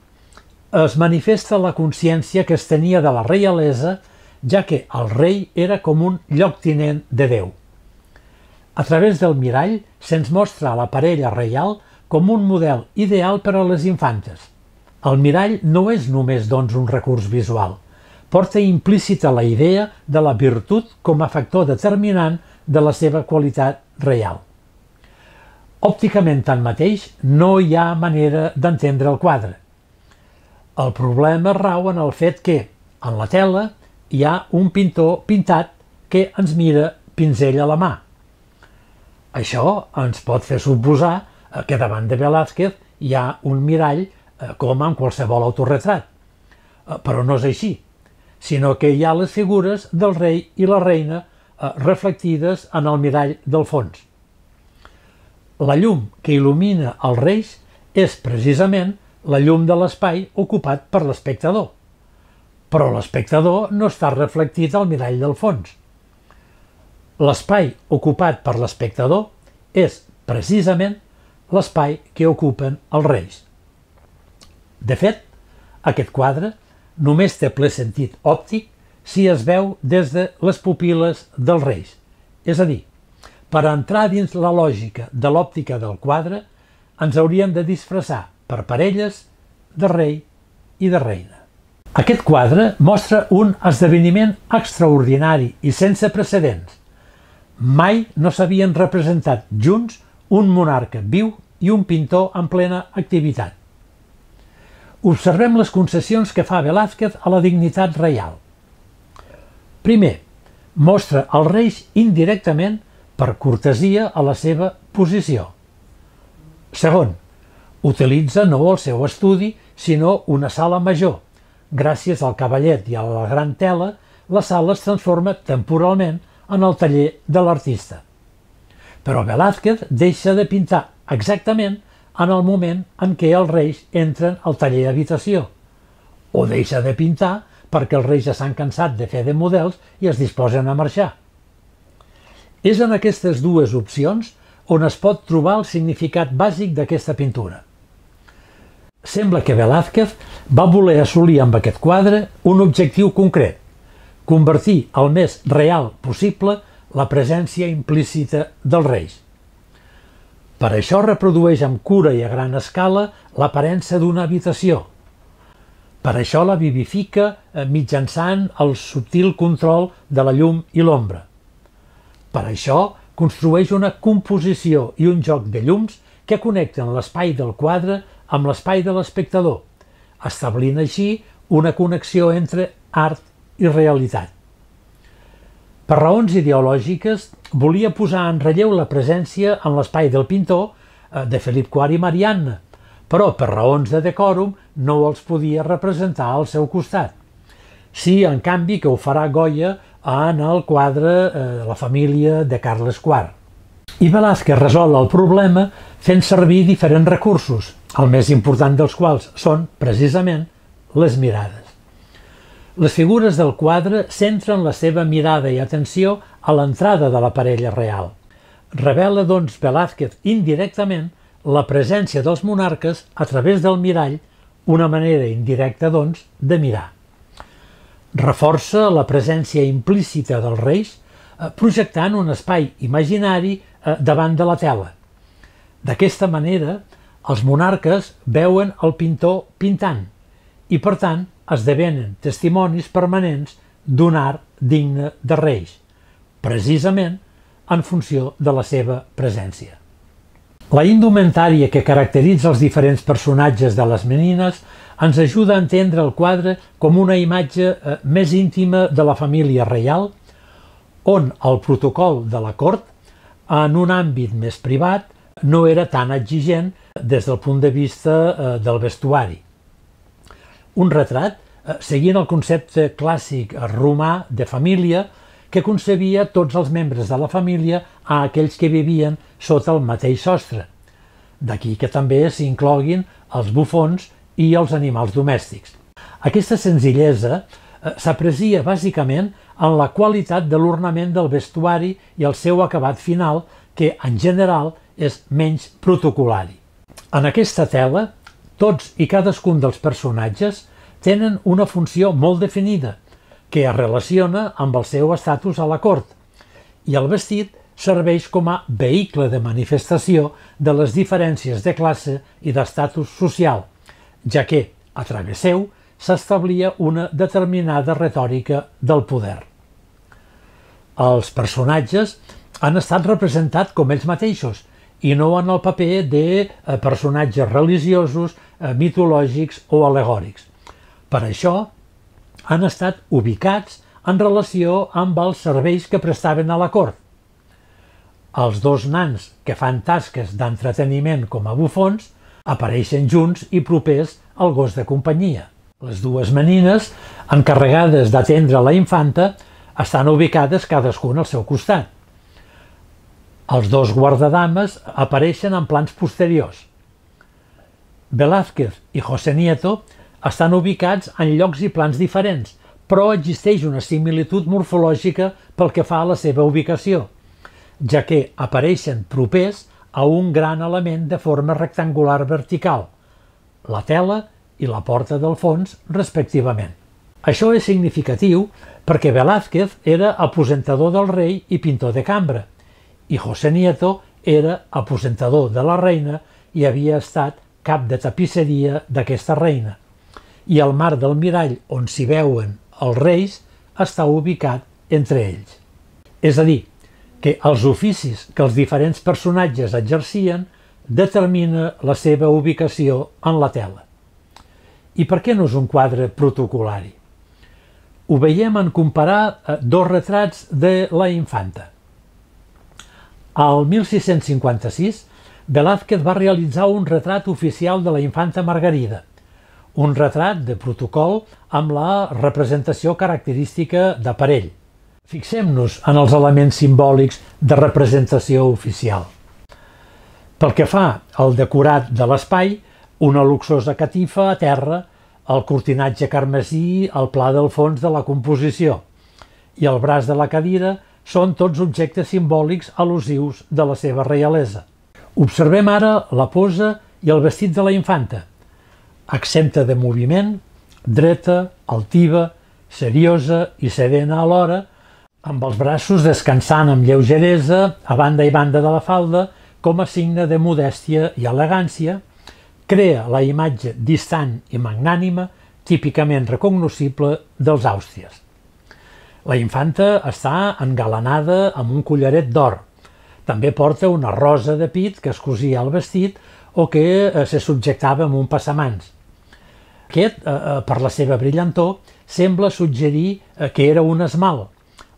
es manifesta la consciència que es tenia de la reialesa, ja que el rei era com un lloctinent de Déu. A través del mirall se'ns mostra la parella reial com un model ideal per a les infantes. El mirall no és només doncs un recurs visual, porta implícita la idea de la virtut com a factor determinant de la seva qualitat real. Òpticament, tanmateix, no hi ha manera d'entendre el quadre. El problema rau en el fet que, en la tela, hi ha un pintor pintat que ens mira pinzell a la mà. Això ens pot fer suposar eh, que davant de Velázquez hi ha un mirall eh, com en qualsevol autorretrat. Eh, però no és així, sinó que hi ha les figures del rei i la reina reflectides en el mirall del fons. La llum que il·lumina els reis és precisament la llum de l'espai ocupat per l'espectador. Però l'espectador no està reflectit al mirall del fons. L'espai ocupat per l'espectador és precisament l'espai que ocupen els reis. De fet, aquest quadre només té ple sentit òptic si es veu des de les pupil·les dels reis. És a dir, per entrar dins la lògica de l'òptica del quadre, ens hauríem de disfressar per parelles de rei i de reina. Aquest quadre mostra un esdeveniment extraordinari i sense precedents, Mai no s'havien representat junts un monarca viu i un pintor en plena activitat. Observem les concessions que fa Velázquez a la dignitat reial. Primer, mostra els reis indirectament per cortesia a la seva posició. Segon, utilitza no el seu estudi, sinó una sala major. Gràcies al cavallet i a la gran tela, la sala es transforma temporalment en el taller de l'artista. Però Velázquez deixa de pintar exactament en el moment en què els reis entren al taller habitació, o deixa de pintar perquè els reis ja s'han cansat de fer de models i es disposen a marxar. És en aquestes dues opcions on es pot trobar el significat bàsic d'aquesta pintura. Sembla que Velázquez va voler assolir amb aquest quadre un objectiu concret, convertir el més real possible la presència implícita dels reis. Per això reprodueix amb cura i a gran escala l'aparença d'una habitació. Per això la vivifica eh, mitjançant el subtil control de la llum i l'ombra. Per això construeix una composició i un joc de llums que connecten l'espai del quadre amb l'espai de l'espectador, establint així una connexió entre art i realitat. Per raons ideològiques, volia posar en relleu la presència en l'espai del pintor eh, de Felip IV i Marianne, però per raons de decòrum no els podia representar al seu costat. Sí, en canvi, que ho farà Goya en el quadre eh, la família de Carles IV. I Velázquez resol el problema fent servir diferents recursos, el més important dels quals són, precisament, les mirades. Les figures del quadre centren la seva mirada i atenció a l'entrada de la parella real. Revela, doncs, Velázquez indirectament la presència dels monarques a través del mirall, una manera indirecta, doncs, de mirar. Reforça la presència implícita dels reis eh, projectant un espai imaginari eh, davant de la tela. D'aquesta manera, els monarques veuen el pintor pintant i, per tant, esdevenen testimonis permanents d'un art digne de reis, precisament en funció de la seva presència. La indumentària que caracteritza els diferents personatges de les menines ens ajuda a entendre el quadre com una imatge eh, més íntima de la família reial, on el protocol de la cort, en un àmbit més privat, no era tan exigent des del punt de vista eh, del vestuari un retrat eh, seguint el concepte clàssic romà de família que concebia tots els membres de la família a aquells que vivien sota el mateix sostre. D'aquí que també s'incloguin els bufons i els animals domèstics. Aquesta senzillesa eh, s'aprecia bàsicament en la qualitat de l'ornament del vestuari i el seu acabat final, que en general és menys protocolari. En aquesta tela, tots i cadascun dels personatges tenen una funció molt definida, que es relaciona amb el seu estatus a la cort, i el vestit serveix com a vehicle de manifestació de les diferències de classe i d'estatus social, ja que, a través seu, s'establia una determinada retòrica del poder. Els personatges han estat representats com ells mateixos i no en el paper de eh, personatges religiosos, eh, mitològics o alegòrics. Per això han estat ubicats en relació amb els serveis que prestaven a la cort. Els dos nans que fan tasques d'entreteniment com a bufons apareixen junts i propers al gos de companyia. Les dues menines, encarregades d'atendre la infanta, estan ubicades cadascun al seu costat. Els dos guardadames apareixen en plans posteriors. Velázquez i José Nieto estan ubicats en llocs i plans diferents, però existeix una similitud morfològica pel que fa a la seva ubicació, ja que apareixen propers a un gran element de forma rectangular vertical, la tela i la porta del fons, respectivament. Això és significatiu perquè Velázquez era aposentador del rei i pintor de cambra, i José Nieto era aposentador de la reina i havia estat cap de tapisseria d'aquesta reina. I el mar del mirall on s'hi veuen els reis està ubicat entre ells. És a dir, que els oficis que els diferents personatges exercien determina la seva ubicació en la tela. I per què no és un quadre protocolari? Ho veiem en comparar eh, dos retrats de la infanta. Al 1656, Velázquez va realitzar un retrat oficial de la infanta Margarida, un retrat de protocol amb la representació característica d'aparell. Fixem-nos en els elements simbòlics de representació oficial. Pel que fa al decorat de l'espai, una luxosa catifa a terra, el cortinatge carmesí, el pla del fons de la composició i el braç de la cadira són tots objectes simbòlics al·lusius de la seva reialesa. Observem ara la posa i el vestit de la infanta, exempta de moviment, dreta, altiva, seriosa i serena alhora, amb els braços descansant amb lleugeresa a banda i banda de la falda com a signe de modèstia i elegància, crea la imatge distant i magnànima típicament recognoscible dels àustries. La infanta està engalanada amb un collaret d'or. També porta una rosa de pit que es cosia al vestit o que eh, se subjectava amb un passamans. Aquest, eh, eh, per la seva brillantor, sembla suggerir que era un esmal,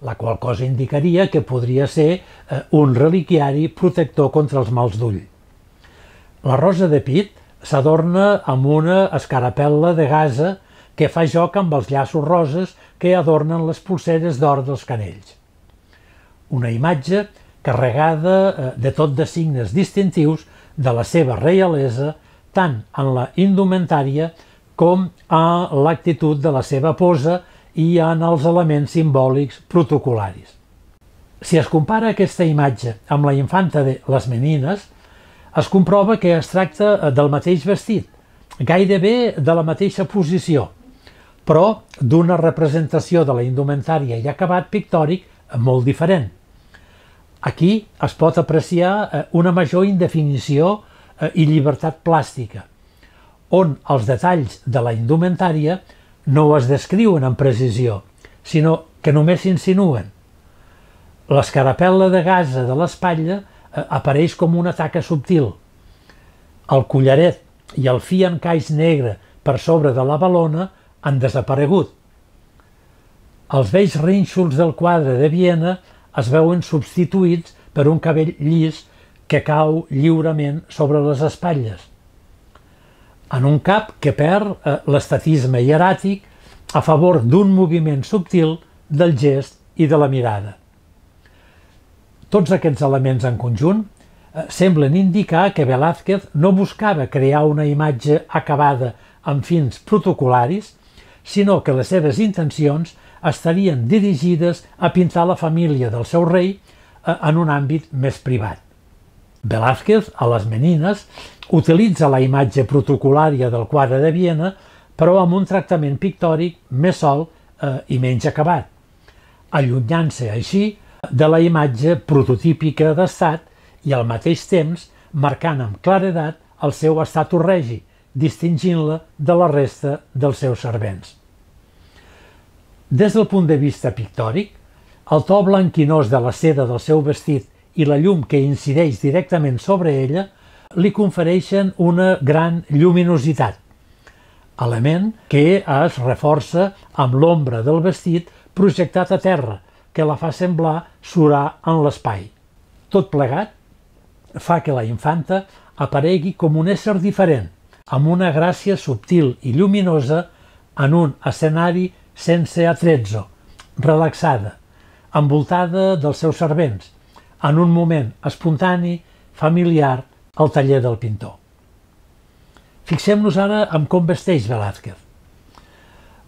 la qual cosa indicaria que podria ser un reliquiari protector contra els mals d'ull. La rosa de pit s'adorna amb una escarapel·la de gasa que fa joc amb els llaços roses que adornen les pulseres d'or dels canells. Una imatge carregada eh, de tot de signes distintius de la seva reialesa tant en la indumentària com a l'actitud de la seva posa i en els elements simbòlics protocolaris. Si es compara aquesta imatge amb la infanta de les menines, es comprova que es tracta eh, del mateix vestit, gairebé de la mateixa posició, però d'una representació de la indumentària i acabat pictòric molt diferent. Aquí es pot apreciar eh, una major indefinició eh, i llibertat plàstica, on els detalls de la indumentària no es descriuen amb precisió, sinó que només s'insinuen. L'escarapel·la de gasa de l'espatlla eh, apareix com una taca subtil. El collaret i el fi en caix negre per sobre de la balona han desaparegut. Els vells rínxols del quadre de Viena es veuen substituïts per un cabell llis que cau lliurement sobre les espatlles. En un cap que perd eh, l'estatisme hieràtic a favor d'un moviment subtil del gest i de la mirada. Tots aquests elements en conjunt eh, semblen indicar que Velázquez no buscava crear una imatge acabada amb fins protocolaris, sinó que les seves intencions estarien dirigides a pintar la família del seu rei eh, en un àmbit més privat. Velázquez, a les Menines, utilitza la imatge protocolària del quadre de Viena, però amb un tractament pictòric més sol eh, i menys acabat, allunyant-se així de la imatge prototípica d'estat i al mateix temps marcant amb claredat el seu estatus regi, distingint-la de la resta dels seus servents. Des del punt de vista pictòric, el to blanquinós de la seda del seu vestit i la llum que incideix directament sobre ella li confereixen una gran lluminositat, element que es reforça amb l'ombra del vestit projectat a terra, que la fa semblar surar en l'espai. Tot plegat fa que la infanta aparegui com un ésser diferent, amb una gràcia subtil i lluminosa en un escenari sense atrezzo, relaxada, envoltada dels seus servents, en un moment espontani, familiar, al taller del pintor. Fixem-nos ara en com vesteix Velázquez.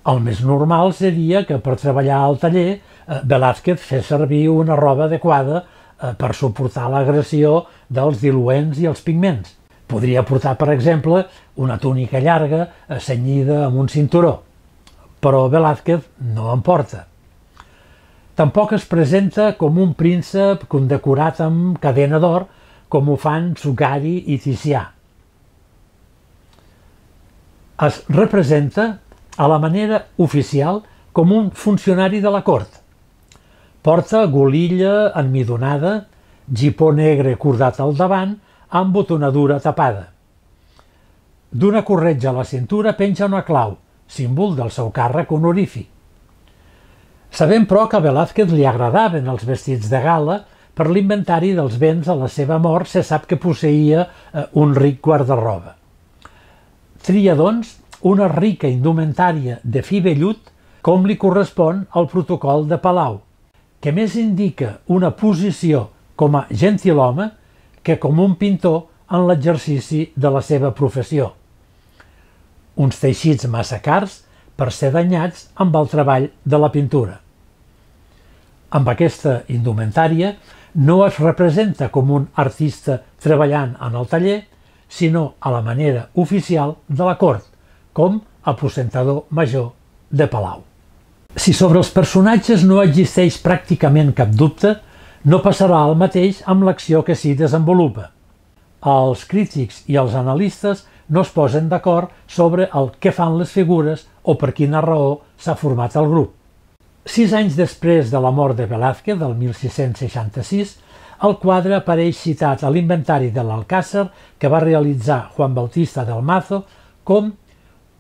El més normal seria que per treballar al taller eh, Velázquez fes servir una roba adequada eh, per suportar l'agressió dels diluents i els pigments. Podria portar, per exemple, una túnica llarga assenyida amb un cinturó, però Velázquez no en porta. Tampoc es presenta com un príncep condecorat amb cadena d'or, com ho fan Sugari i Ticià. Es representa a la manera oficial com un funcionari de la cort. Porta golilla enmidonada, gipó negre cordat al davant amb botonadura tapada. D'una corretja a la cintura penja una clau, símbol del seu càrrec honorífic. Sabem, però, que a Velázquez li agradaven els vestits de gala per l'inventari dels béns a la seva mort se sap que posseïa eh, un ric guardarroba. Tria, doncs, una rica indumentària de fi vellut com li correspon al protocol de Palau, que més indica una posició com a gentilhome que com un pintor en l'exercici de la seva professió. Uns teixits massa cars per ser danyats amb el treball de la pintura. Amb aquesta indumentària no es representa com un artista treballant en el taller, sinó a la manera oficial de la cort, com aposentador major de Palau. Si sobre els personatges no existeix pràcticament cap dubte, no passarà el mateix amb l'acció que s'hi desenvolupa. Els crítics i els analistes no es posen d'acord sobre el que fan les figures o per quina raó s'ha format el grup. Sis anys després de la mort de Velázquez, del 1666, el quadre apareix citat a l'inventari de l'Alcàsser que va realitzar Juan Bautista del Mazo com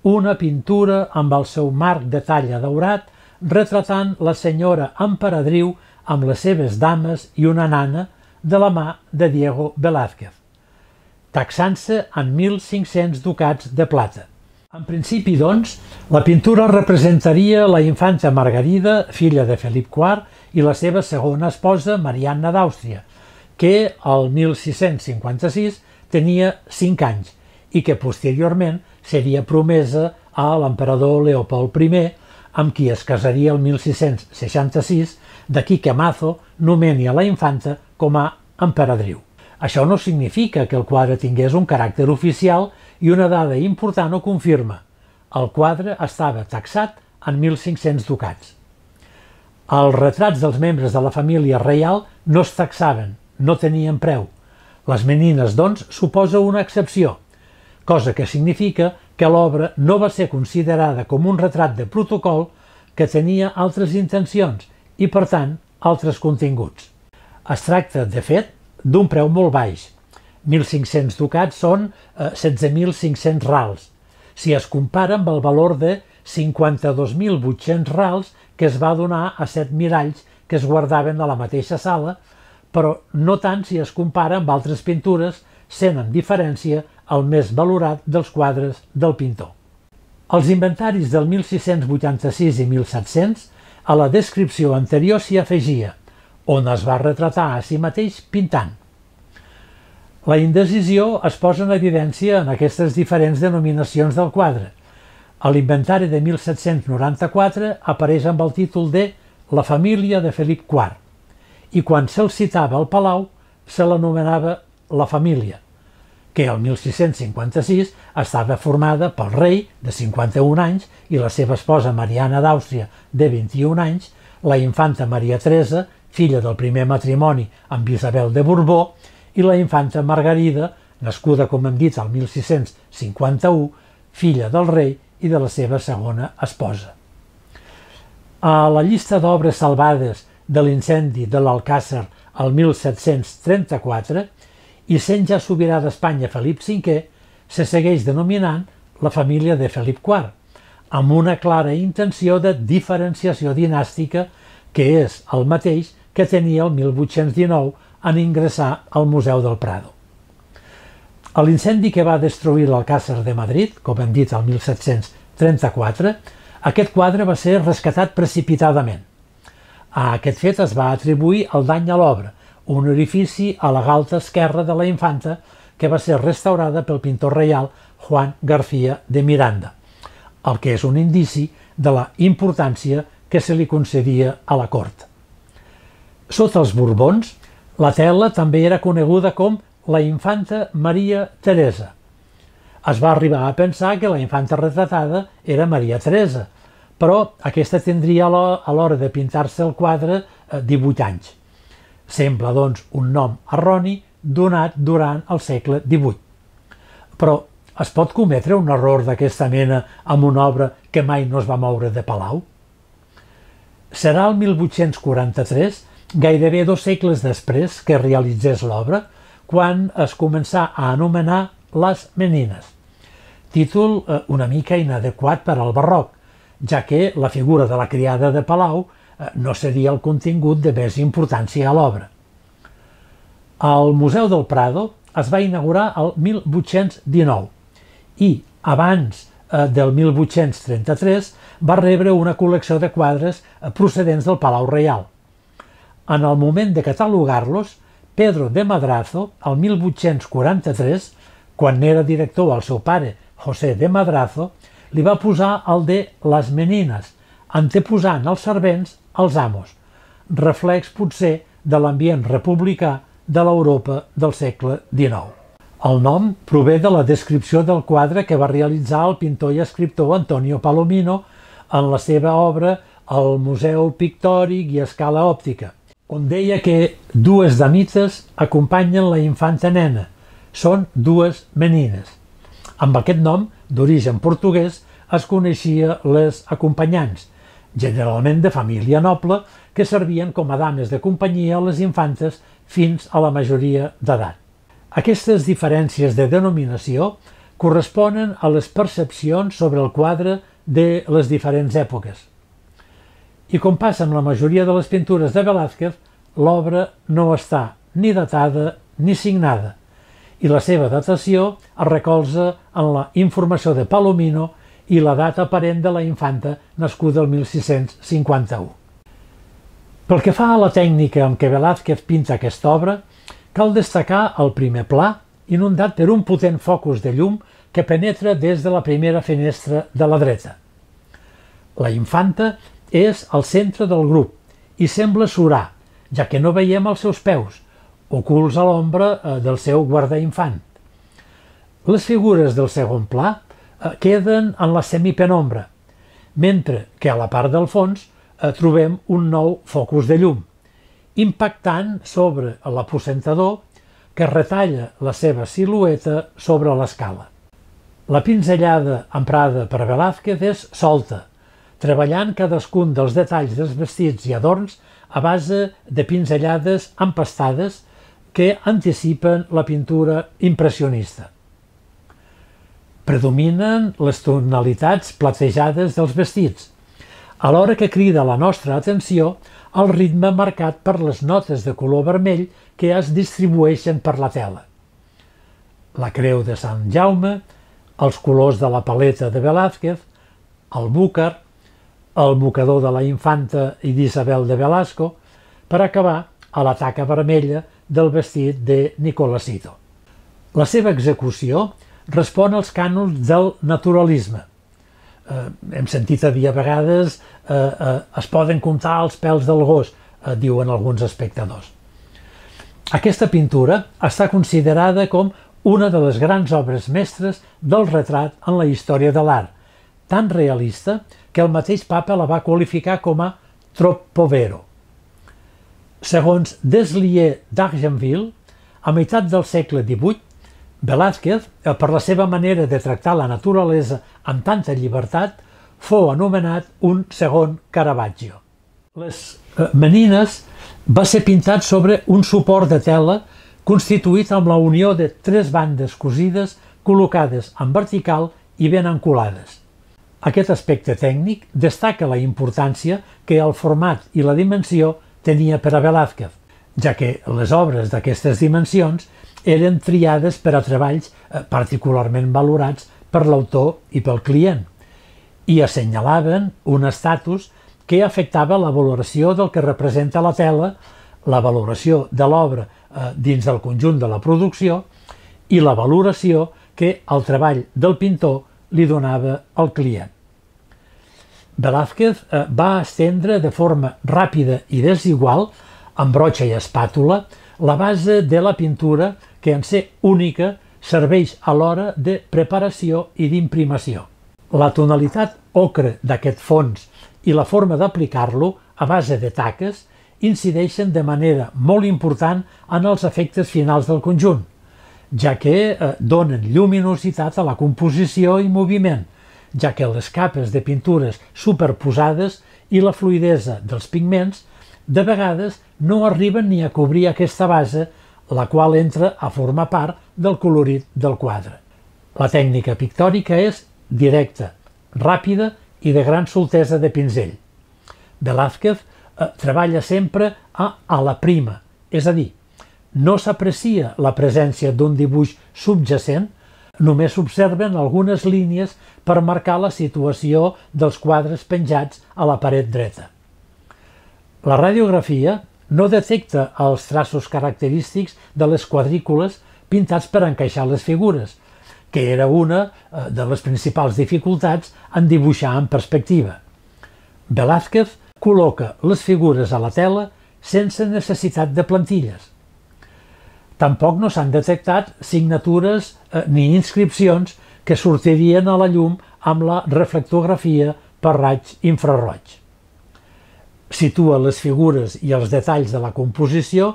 una pintura amb el seu marc de talla daurat retratant la senyora emperadriu amb les seves dames i una nana de la mà de Diego Velázquez, taxant-se en 1.500 ducats de plata. En principi, doncs, la pintura representaria la infanta Margarida, filla de Felip IV, i la seva segona esposa, Marianna d'Àustria, que el 1656 tenia 5 anys i que posteriorment seria promesa a l'emperador Leopold I, amb qui es casaria el 1666 D'aquí que Mazo nomeni a la infanta com a emperadriu. Això no significa que el quadre tingués un caràcter oficial i una dada important ho confirma. El quadre estava taxat en 1.500 ducats. Els retrats dels membres de la família reial no es taxaven, no tenien preu. Les menines, doncs, suposa una excepció, cosa que significa que l'obra no va ser considerada com un retrat de protocol que tenia altres intencions i, per tant, altres continguts. Es tracta, de fet, d'un preu molt baix. 1.500 ducats són eh, 16.500 rals. Si es compara amb el valor de 52.800 rals que es va donar a set miralls que es guardaven a la mateixa sala, però no tant si es compara amb altres pintures, sent en diferència el més valorat dels quadres del pintor. Els inventaris del 1686 i 1700 a la descripció anterior s'hi afegia, on es va retratar a si mateix pintant. La indecisió es posa en evidència en aquestes diferents denominacions del quadre. A l'inventari de 1794 apareix amb el títol de La família de Felip IV i quan se'l citava al Palau se l'anomenava La família, que el 1656 estava formada pel rei de 51 anys i la seva esposa Mariana d'Àustria de 21 anys, la infanta Maria Teresa, filla del primer matrimoni amb Isabel de Borbó, i la infanta Margarida, nascuda, com hem dit, al 1651, filla del rei i de la seva segona esposa. A la llista d'obres salvades de l'incendi de l'Alcàsser al 1734 i sent ja sobirà d'Espanya Felip V, se segueix denominant la família de Felip IV, amb una clara intenció de diferenciació dinàstica que és el mateix que tenia el 1819 en ingressar al Museu del Prado. A l'incendi que va destruir l'Alcàsser de Madrid, com hem dit, el 1734, aquest quadre va ser rescatat precipitadament. A aquest fet es va atribuir el dany a l'obra, un orifici a la galta esquerra de la infanta que va ser restaurada pel pintor reial Juan García de Miranda, el que és un indici de la importància que se li concedia a la cort. Sota els Borbons, la tela també era coneguda com la infanta Maria Teresa. Es va arribar a pensar que la infanta retratada era Maria Teresa, però aquesta tindria a l'hora de pintar-se el quadre 18 eh, anys. Sembla, doncs, un nom erroni donat durant el segle XVIII. Però es pot cometre un error d'aquesta mena amb una obra que mai no es va moure de Palau? Serà el 1843, gairebé dos segles després que realitzés l'obra, quan es començà a anomenar les menines, títol eh, una mica inadequat per al barroc, ja que la figura de la criada de Palau no seria el contingut de més importància a l'obra. El Museu del Prado es va inaugurar el 1819 i abans eh, del 1833 va rebre una col·lecció de quadres procedents del Palau Reial. En el moment de catalogar-los, Pedro de Madrazo, el 1843, quan n'era director el seu pare, José de Madrazo, li va posar el de les menines, anteposant els servents als amos, reflex potser de l'ambient republicà de l'Europa del segle XIX. El nom prové de la descripció del quadre que va realitzar el pintor i escriptor Antonio Palomino en la seva obra El Museu Pictòric i Escala Òptica, on deia que dues damites acompanyen la infanta nena. Són dues menines. Amb aquest nom, d'origen portuguès, es coneixia les acompanyants, generalment de família noble, que servien com a dames de companyia a les infantes fins a la majoria d'edat. Aquestes diferències de denominació corresponen a les percepcions sobre el quadre de les diferents èpoques. I com passa amb la majoria de les pintures de Velázquez, l'obra no està ni datada ni signada i la seva datació es recolza en la informació de Palomino i la data aparent de la infanta nascuda el 1651. Pel que fa a la tècnica amb què Velázquez pinta aquesta obra, cal destacar el primer pla, inundat per un potent focus de llum que penetra des de la primera finestra de la dreta. La infanta és al centre del grup i sembla surar, ja que no veiem els seus peus, ocults a l'ombra eh, del seu guardainfant. Les figures del segon pla queden en la semipenombra, mentre que a la part del fons eh, trobem un nou focus de llum, impactant sobre l'aposentador que retalla la seva silueta sobre l'escala. La pinzellada emprada per Velázquez és solta, treballant cadascun dels detalls dels vestits i adorns a base de pinzellades empastades que anticipen la pintura impressionista. Predominen les tonalitats platejades dels vestits, alhora que crida la nostra atenció el ritme marcat per les notes de color vermell que es distribueixen per la tela. La creu de Sant Jaume, els colors de la paleta de Velázquez, el búcar, el mocador de la infanta i d'Isabel de Velasco, per acabar a la taca vermella del vestit de Nicolasito. La seva execució respon als cànons del naturalisme. eh, hem sentit a dir a vegades eh, eh, es poden comptar els pèls del gos, eh, diuen alguns espectadors. Aquesta pintura està considerada com una de les grans obres mestres del retrat en la història de l'art, tan realista que el mateix papa la va qualificar com a troppo vero. Segons Deslier d'Argenville, a meitat del segle XVIII, Velázquez, eh, per la seva manera de tractar la naturalesa amb tanta llibertat, fou anomenat un segon Caravaggio. Les eh, menines va ser pintat sobre un suport de tela constituït amb la unió de tres bandes cosides col·locades en vertical i ben encolades. Aquest aspecte tècnic destaca la importància que el format i la dimensió tenia per a Velázquez, ja que les obres d'aquestes dimensions eren triades per a treballs eh, particularment valorats per l'autor i pel client i assenyalaven un estatus que afectava la valoració del que representa la tela, la valoració de l'obra eh, dins del conjunt de la producció i la valoració que el treball del pintor li donava al client. Velázquez eh, va estendre de forma ràpida i desigual, amb broxa i espàtula, la base de la pintura que en ser única serveix a l'hora de preparació i d'imprimació. La tonalitat ocre d'aquest fons i la forma d'aplicar-lo a base de taques incideixen de manera molt important en els efectes finals del conjunt, ja que eh, donen lluminositat a la composició i moviment, ja que les capes de pintures superposades i la fluidesa dels pigments de vegades no arriben ni a cobrir aquesta base, la qual entra a formar part del colorit del quadre. La tècnica pictòrica és directa, ràpida i de gran soltesa de pinzell. Velázquez eh, treballa sempre a, a la prima, és a dir, no s'aprecia la presència d'un dibuix subjacent, només s'observen algunes línies per marcar la situació dels quadres penjats a la paret dreta. La radiografia no detecta els traços característics de les quadrícules pintats per encaixar les figures, que era una eh, de les principals dificultats en dibuixar en perspectiva. Velázquez col·loca les figures a la tela sense necessitat de plantilles. Tampoc no s'han detectat signatures eh, ni inscripcions que sortirien a la llum amb la reflectografia per raig infraroig. Situa les figures i els detalls de la composició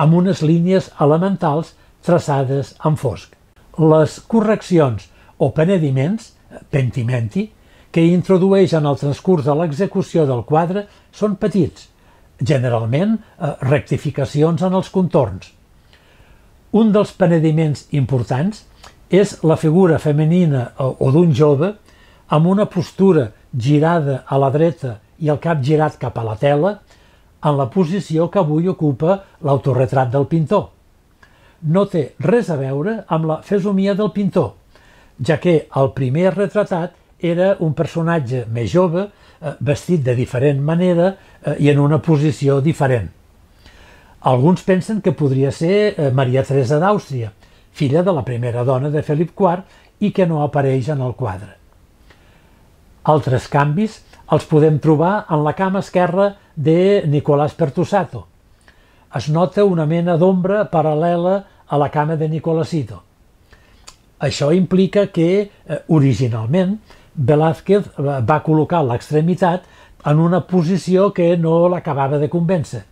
amb unes línies elementals traçades en fosc. Les correccions o penediments, pentimenti, que introdueix en el transcurs de l'execució del quadre són petits, generalment eh, rectificacions en els contorns. Un dels penediments importants és la figura femenina o d'un jove amb una postura girada a la dreta i el cap girat cap a la tela, en la posició que avui ocupa l'autorretrat del pintor no té res a veure amb la fesomia del pintor, ja que el primer retratat era un personatge més jove, eh, vestit de diferent manera eh, i en una posició diferent. Alguns pensen que podria ser eh, Maria Teresa d'Àustria, filla de la primera dona de Felip IV i que no apareix en el quadre. Altres canvis els podem trobar en la cama esquerra de Nicolás Pertusato. Es nota una mena d'ombra paral·lela a la cama de Nicolásito. Això implica que, eh, originalment, Velázquez va col·locar l'extremitat en una posició que no l'acabava de convèncer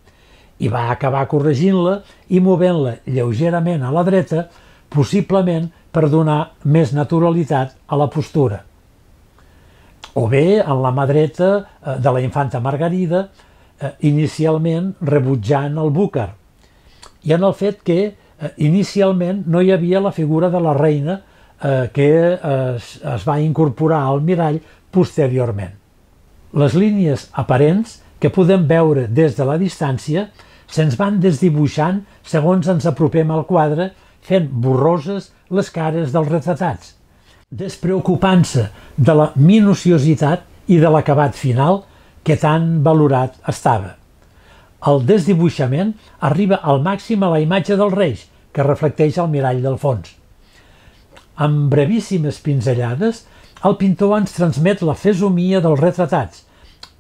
i va acabar corregint-la i movent-la lleugerament a la dreta, possiblement per donar més naturalitat a la postura. O bé en la mà dreta eh, de la infanta Margarida, eh, inicialment rebutjant el búcar, i en el fet que eh, inicialment no hi havia la figura de la reina que es, es va incorporar al mirall posteriorment. Les línies aparents que podem veure des de la distància se'ns van desdibuixant segons ens apropem al quadre fent borroses les cares dels retratats, despreocupant-se de la minuciositat i de l'acabat final que tan valorat estava. El desdibuixament arriba al màxim a la imatge dels reis, que reflecteix el mirall del fons. Amb brevíssimes pinzellades el pintor ens transmet la fesomia dels retratats,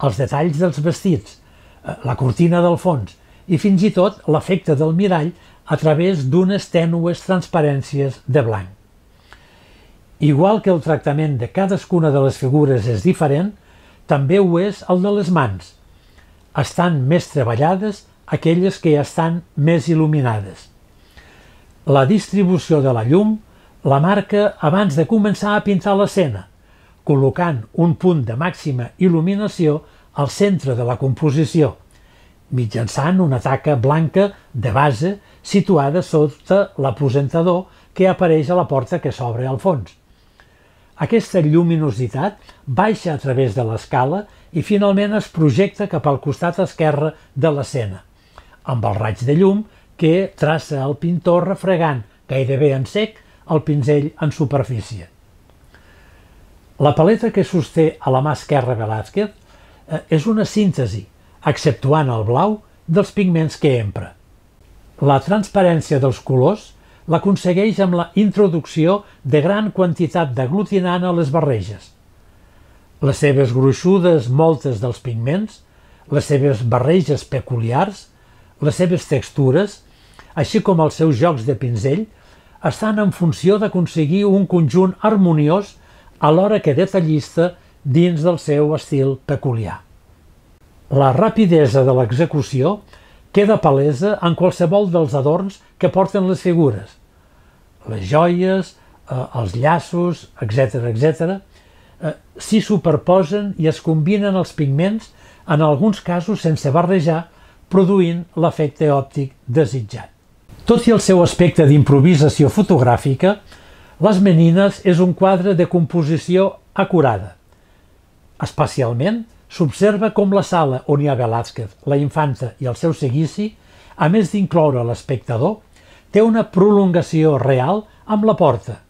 els detalls dels vestits, eh, la cortina del fons i fins i tot l'efecte del mirall a través d'unes tènues transparències de blanc. Igual que el tractament de cadascuna de les figures és diferent, també ho és el de les mans. Estan més treballades aquelles que ja estan més il·luminades. La distribució de la llum la marca abans de començar a pintar l'escena, col·locant un punt de màxima il·luminació al centre de la composició, mitjançant una taca blanca de base situada sota l'aposentador que apareix a la porta que s'obre al fons. Aquesta lluminositat baixa a través de l'escala i finalment es projecta cap al costat esquerre de l'escena, amb el raig de llum que traça el pintor refregant gairebé en sec el pinzell en superfície. La paleta que sosté a la mà esquerra Velázquez eh, és una síntesi, exceptuant el blau, dels pigments que empra. La transparència dels colors l'aconsegueix amb la introducció de gran quantitat d'aglutinant a les barreges. Les seves gruixudes moltes dels pigments, les seves barreges peculiars, les seves textures, així com els seus jocs de pinzell, estan en funció d'aconseguir un conjunt harmoniós alhora que detallista dins del seu estil peculiar. La rapidesa de l'execució queda palesa en qualsevol dels adorns que porten les figures. Les joies, eh, els llaços, etc etc. Eh, s'hi superposen i es combinen els pigments, en alguns casos sense barrejar, produint l'efecte òptic desitjat. Tot i el seu aspecte d'improvisació fotogràfica, Les Menines és un quadre de composició acurada. Especialment, s'observa com la sala on hi ha Velázquez, la infanta i el seu seguici, a més d'incloure l'espectador, té una prolongació real amb la porta,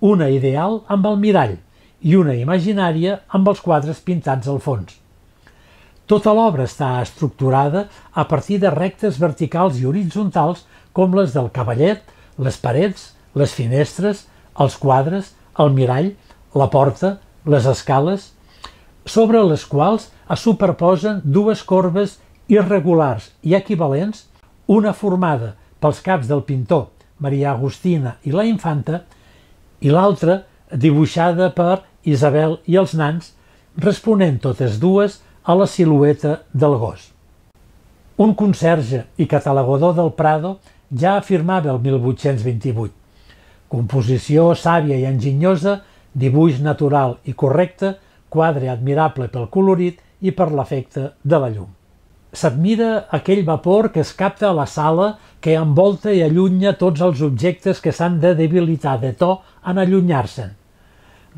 una ideal amb el mirall i una imaginària amb els quadres pintats al fons. Tota l'obra està estructurada a partir de rectes verticals i horitzontals com les del cavallet, les parets, les finestres, els quadres, el mirall, la porta, les escales, sobre les quals es superposen dues corbes irregulars i equivalents, una formada pels caps del pintor Maria Agustina i la infanta i l'altra dibuixada per Isabel i els nans, responent totes dues a la silueta del gos. Un conserge i catalogador del Prado ja afirmava el 1828. Composició sàvia i enginyosa, dibuix natural i correcte, quadre admirable pel colorit i per l'efecte de la llum. S'admira aquell vapor que es capta a la sala que envolta i allunya tots els objectes que s'han de debilitar de to en allunyar-se'n.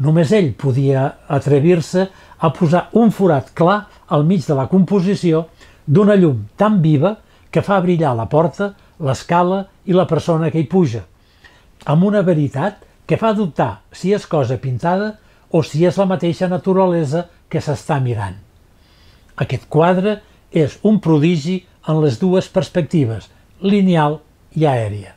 Només ell podia atrevir-se a posar un forat clar al mig de la composició d'una llum tan viva que fa brillar la porta l'escala i la persona que hi puja, amb una veritat que fa dubtar si és cosa pintada o si és la mateixa naturalesa que s'està mirant. Aquest quadre és un prodigi en les dues perspectives, lineal i aèria.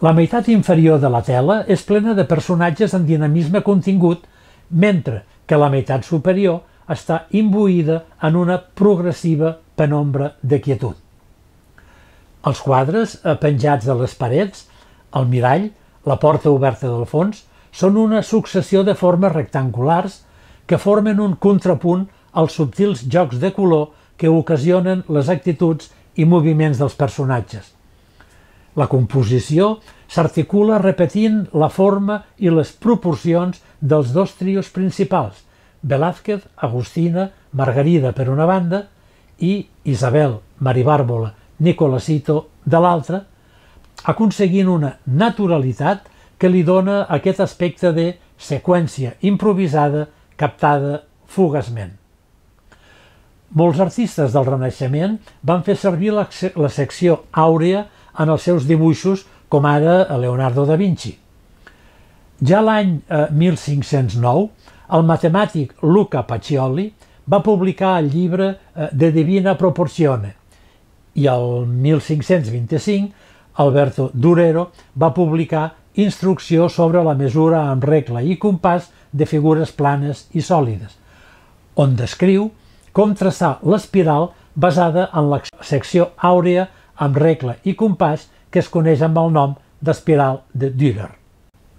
La meitat inferior de la tela és plena de personatges en dinamisme contingut, mentre que la meitat superior està imbuïda en una progressiva penombra de quietud. Els quadres penjats de les parets, el mirall, la porta oberta del fons, són una successió de formes rectangulars que formen un contrapunt als subtils jocs de color que ocasionen les actituds i moviments dels personatges. La composició s'articula repetint la forma i les proporcions dels dos trios principals, Velázquez, Agustina, Margarida per una banda i Isabel, Maribàrbola Nicolasito de l'altre, aconseguint una naturalitat que li dona aquest aspecte de seqüència improvisada captada fugaçment. Molts artistes del Renaixement van fer servir la, la secció àurea en els seus dibuixos, com ara Leonardo da Vinci. Ja l'any eh, 1509, el matemàtic Luca Pacioli va publicar el llibre eh, De Divina Proporzione, i el 1525 Alberto Durero va publicar Instrucció sobre la mesura amb regla i compàs de figures planes i sòlides, on descriu com traçar l'espiral basada en la secció àurea amb regle i compàs que es coneix amb el nom d'espiral de Dürer.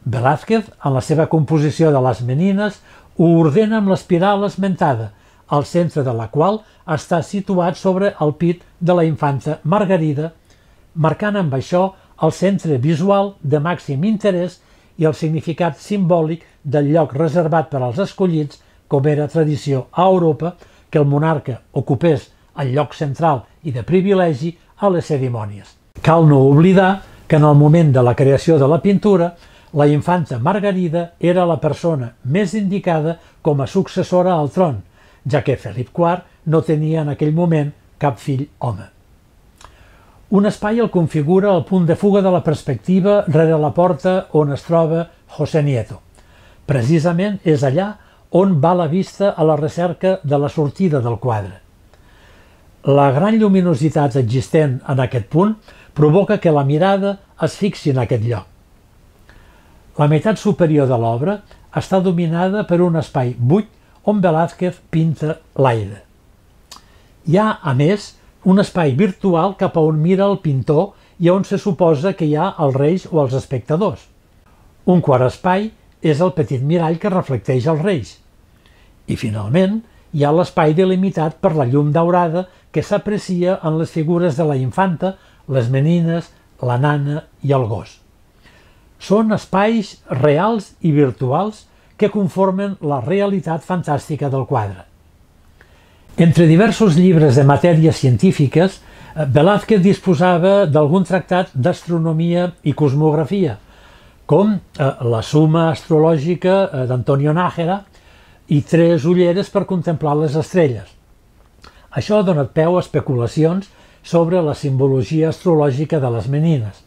Velázquez, en la seva composició de les menines, ho ordena amb l'espiral esmentada, al centre de la qual està situat sobre el pit de la infanta Margarida, marcant amb això el centre visual de màxim interès i el significat simbòlic del lloc reservat per als escollits, com era tradició a Europa, que el monarca ocupés el lloc central i de privilegi a les cerimònies. Cal no oblidar que en el moment de la creació de la pintura, la infanta Margarida era la persona més indicada com a successora al tron, ja que Felip IV no tenia en aquell moment cap fill home. Un espai el configura el punt de fuga de la perspectiva rere la porta on es troba José Nieto. Precisament és allà on va la vista a la recerca de la sortida del quadre. La gran lluminositat existent en aquest punt provoca que la mirada es fixi en aquest lloc. La meitat superior de l'obra està dominada per un espai buit on Velázquez pinta l'aire. Hi ha, a més, un espai virtual cap a on mira el pintor i on se suposa que hi ha els reis o els espectadors. Un quart espai és el petit mirall que reflecteix els reis. I finalment, hi ha l'espai delimitat per la llum daurada que s'aprecia en les figures de la infanta, les menines, la nana i el gos. Són espais reals i virtuals que conformen la realitat fantàstica del quadre. Entre diversos llibres de matèries científiques, eh, Velázquez disposava d'algun tractat d'astronomia i cosmografia, com eh, la suma astrològica eh, d'Antonio Nájera i tres ulleres per contemplar les estrelles. Això ha donat peu a especulacions sobre la simbologia astrològica de les menines.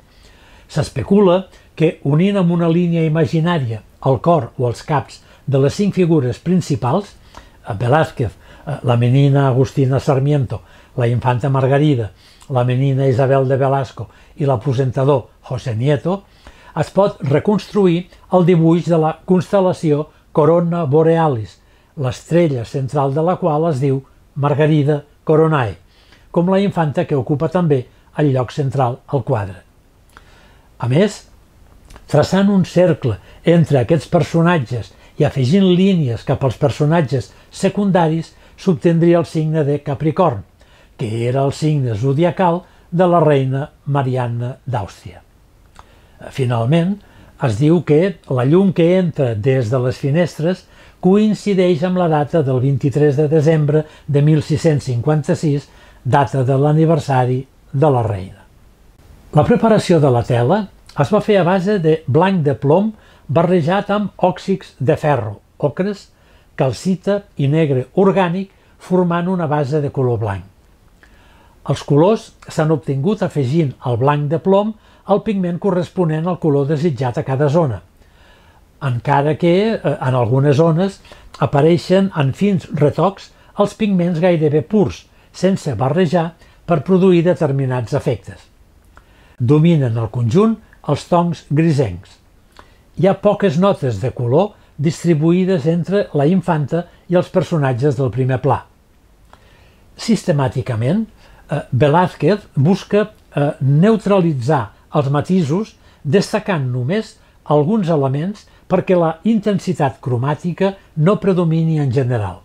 S'especula que, unint amb una línia imaginària el cor o els caps de les cinc figures principals, Velázquez, Eh, la menina Agustina Sarmiento, la infanta Margarida, la menina Isabel de Velasco i l'aposentador José Nieto, es pot reconstruir el dibuix de la constel·lació Corona Borealis, l'estrella central de la qual es diu Margarida Coronae, com la infanta que ocupa també el lloc central al quadre. A més, traçant un cercle entre aquests personatges i afegint línies cap als personatges secundaris, s'obtendria el signe de Capricorn, que era el signe zodiacal de la reina Marianna d'Àustria. Finalment, es diu que la llum que entra des de les finestres coincideix amb la data del 23 de desembre de 1656, data de l'aniversari de la reina. La preparació de la tela es va fer a base de blanc de plom barrejat amb òxids de ferro, ocres, calcita i negre orgànic formant una base de color blanc. Els colors s'han obtingut afegint al blanc de plom el pigment corresponent al color desitjat a cada zona, encara que eh, en algunes zones apareixen en fins retocs els pigments gairebé purs, sense barrejar per produir determinats efectes. Dominen el conjunt els tons grisencs. Hi ha poques notes de color distribuïdes entre la infanta i els personatges del primer pla. Sistemàticament, eh, Velázquez busca eh, neutralitzar els matisos destacant només alguns elements perquè la intensitat cromàtica no predomini en general.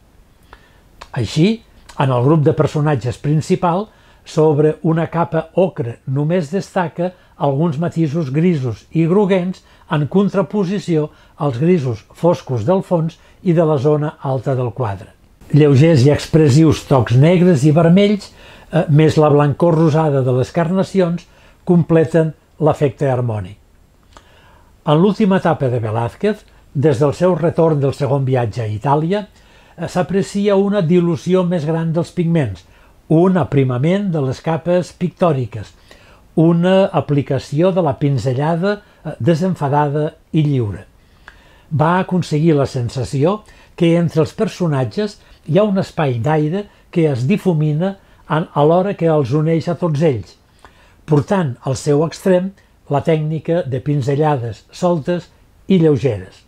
Així, en el grup de personatges principal, sobre una capa ocre només destaca alguns matisos grisos i groguents en contraposició als grisos foscos del fons i de la zona alta del quadre. Lleugers i expressius tocs negres i vermells, eh, més la blancor rosada de les carnacions, completen l'efecte harmònic. En l'última etapa de Velázquez, des del seu retorn del segon viatge a Itàlia, eh, s'aprecia una dilució més gran dels pigments, un aprimament de les capes pictòriques, una aplicació de la pinzellada eh, desenfadada i lliure. Va aconseguir la sensació que entre els personatges hi ha un espai d'aire que es difumina alhora que els uneix a tots ells, portant al seu extrem la tècnica de pinzellades soltes i lleugeres.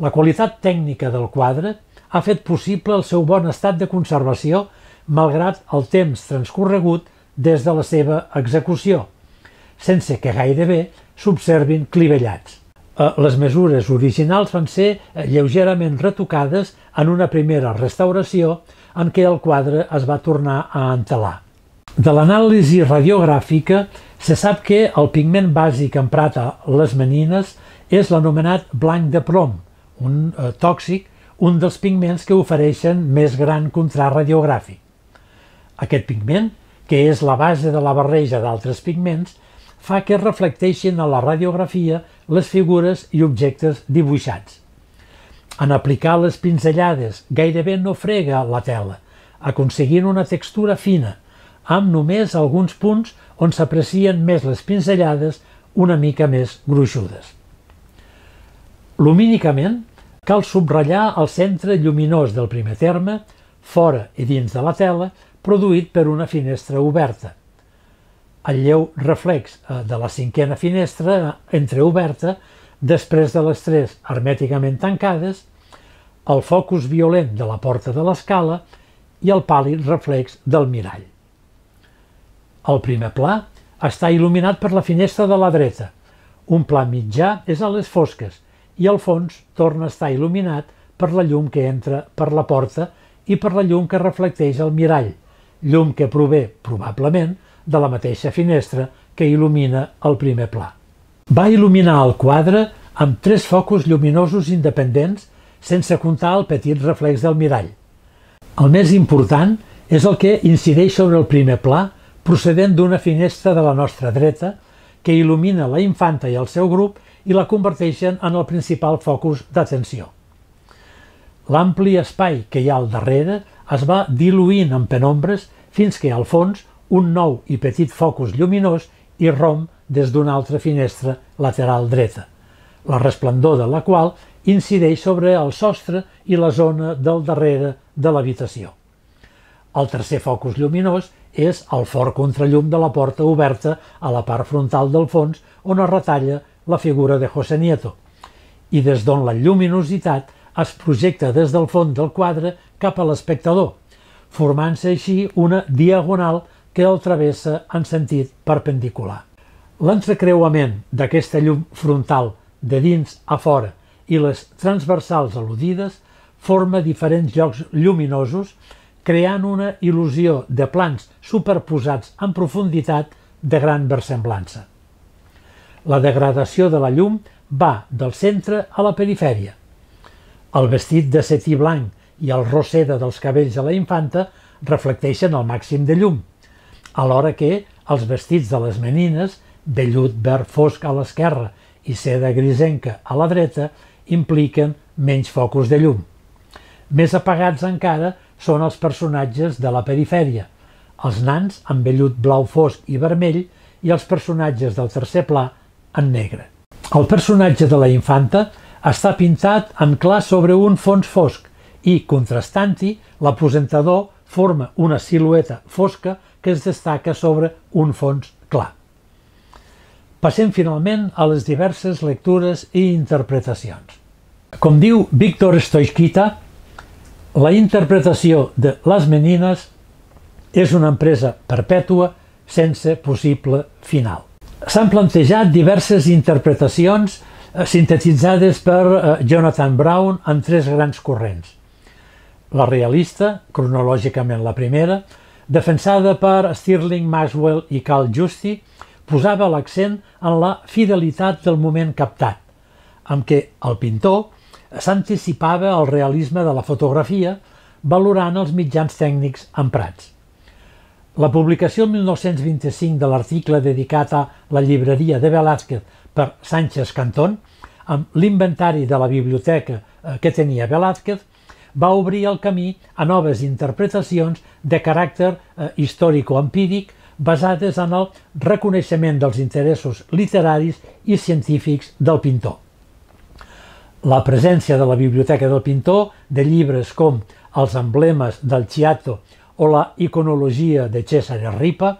La qualitat tècnica del quadre ha fet possible el seu bon estat de conservació malgrat el temps transcorregut des de la seva execució, sense que gairebé s'observin clivellats. Eh, les mesures originals van ser eh, lleugerament retocades en una primera restauració en què el quadre es va tornar a entelar. De l'anàlisi radiogràfica se sap que el pigment bàsic emprat a les menines és l'anomenat blanc de plom, un eh, tòxic, un dels pigments que ofereixen més gran contrast radiogràfic. Aquest pigment, que és la base de la barreja d'altres pigments, fa que reflecteixin a la radiografia les figures i objectes dibuixats. En aplicar les pinzellades gairebé no frega la tela, aconseguint una textura fina, amb només alguns punts on s'aprecien més les pinzellades una mica més gruixudes. Lumínicament, cal subratllar el centre lluminós del primer terme, fora i dins de la tela, produït per una finestra oberta, el lleu reflex eh, de la cinquena finestra entreoberta, després de les tres hermèticament tancades, el focus violent de la porta de l'escala i el pàl·lid reflex del mirall. El primer pla està il·luminat per la finestra de la dreta. Un pla mitjà és a les fosques i el fons torna a estar il·luminat per la llum que entra per la porta i per la llum que reflecteix el mirall, llum que prové, probablement, de la mateixa finestra que il·lumina el primer pla. Va il·luminar el quadre amb tres focus lluminosos independents sense comptar el petit reflex del mirall. El més important és el que incideix sobre el primer pla procedent d'una finestra de la nostra dreta que il·lumina la infanta i el seu grup i la converteixen en el principal focus d'atenció. L'ampli espai que hi ha al darrere es va diluint en penombres fins que al fons un nou i petit focus lluminós irromp des d'una altra finestra lateral dreta, la resplendor de la qual incideix sobre el sostre i la zona del darrere de l'habitació. El tercer focus lluminós és el fort contrallum de la porta oberta a la part frontal del fons on es retalla la figura de José Nieto, i des d'on la lluminositat es projecta des del fons del quadre cap a l'espectador, formant-se així una diagonal que el travessa en sentit perpendicular. L'entrecreuament d'aquesta llum frontal de dins a fora i les transversals al·ludides forma diferents llocs lluminosos creant una il·lusió de plans superposats en profunditat de gran versemblança. La degradació de la llum va del centre a la perifèria. El vestit de setí blanc i el roseda dels cabells de la infanta reflecteixen el màxim de llum, alhora que els vestits de les menines, vellut verd fosc a l'esquerra i seda grisenca a la dreta, impliquen menys focus de llum. Més apagats encara són els personatges de la perifèria, els nans amb vellut blau fosc i vermell i els personatges del tercer pla en negre. El personatge de la infanta està pintat en clar sobre un fons fosc i, contrastant-hi, l'aposentador forma una silueta fosca que es destaca sobre un fons clar. Passem finalment a les diverses lectures i interpretacions. Com diu Víctor Stoichkita, la interpretació de les menines és una empresa perpètua sense possible final. S'han plantejat diverses interpretacions eh, sintetitzades per eh, Jonathan Brown en tres grans corrents. La realista, cronològicament la primera, defensada per Stirling Maxwell i Carl Justi, posava l'accent en la fidelitat del moment captat, amb què el pintor s'anticipava al realisme de la fotografia valorant els mitjans tècnics emprats. La publicació el 1925 de l'article dedicat a la llibreria de Velázquez per Sánchez Cantón, amb l'inventari de la biblioteca eh, que tenia Velázquez, va obrir el camí a noves interpretacions de caràcter eh, històrico-empíric basades en el reconeixement dels interessos literaris i científics del pintor. La presència de la biblioteca del pintor, de llibres com Els emblemes del Chiato o la iconologia de Cesare Ripa,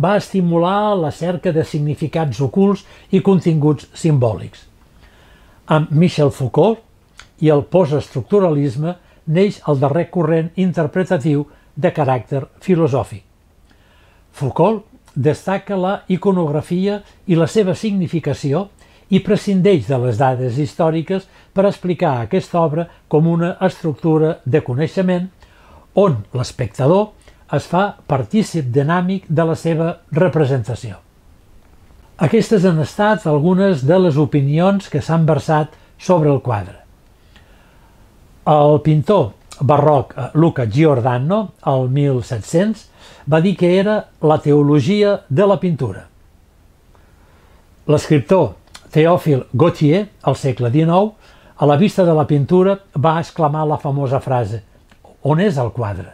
va estimular la cerca de significats ocults i continguts simbòlics. Amb Michel Foucault i el postestructuralisme neix el darrer corrent interpretatiu de caràcter filosòfic. Foucault destaca la iconografia i la seva significació i prescindeix de les dades històriques per explicar aquesta obra com una estructura de coneixement on l'espectador es fa partícip dinàmic de la seva representació. Aquestes han estat algunes de les opinions que s'han versat sobre el quadre. El pintor barroc eh, Luca Giordano, al 1700, va dir que era la teologia de la pintura. L'escriptor Théophile Gautier, al segle XIX, a la vista de la pintura va exclamar la famosa frase «On és el quadre?».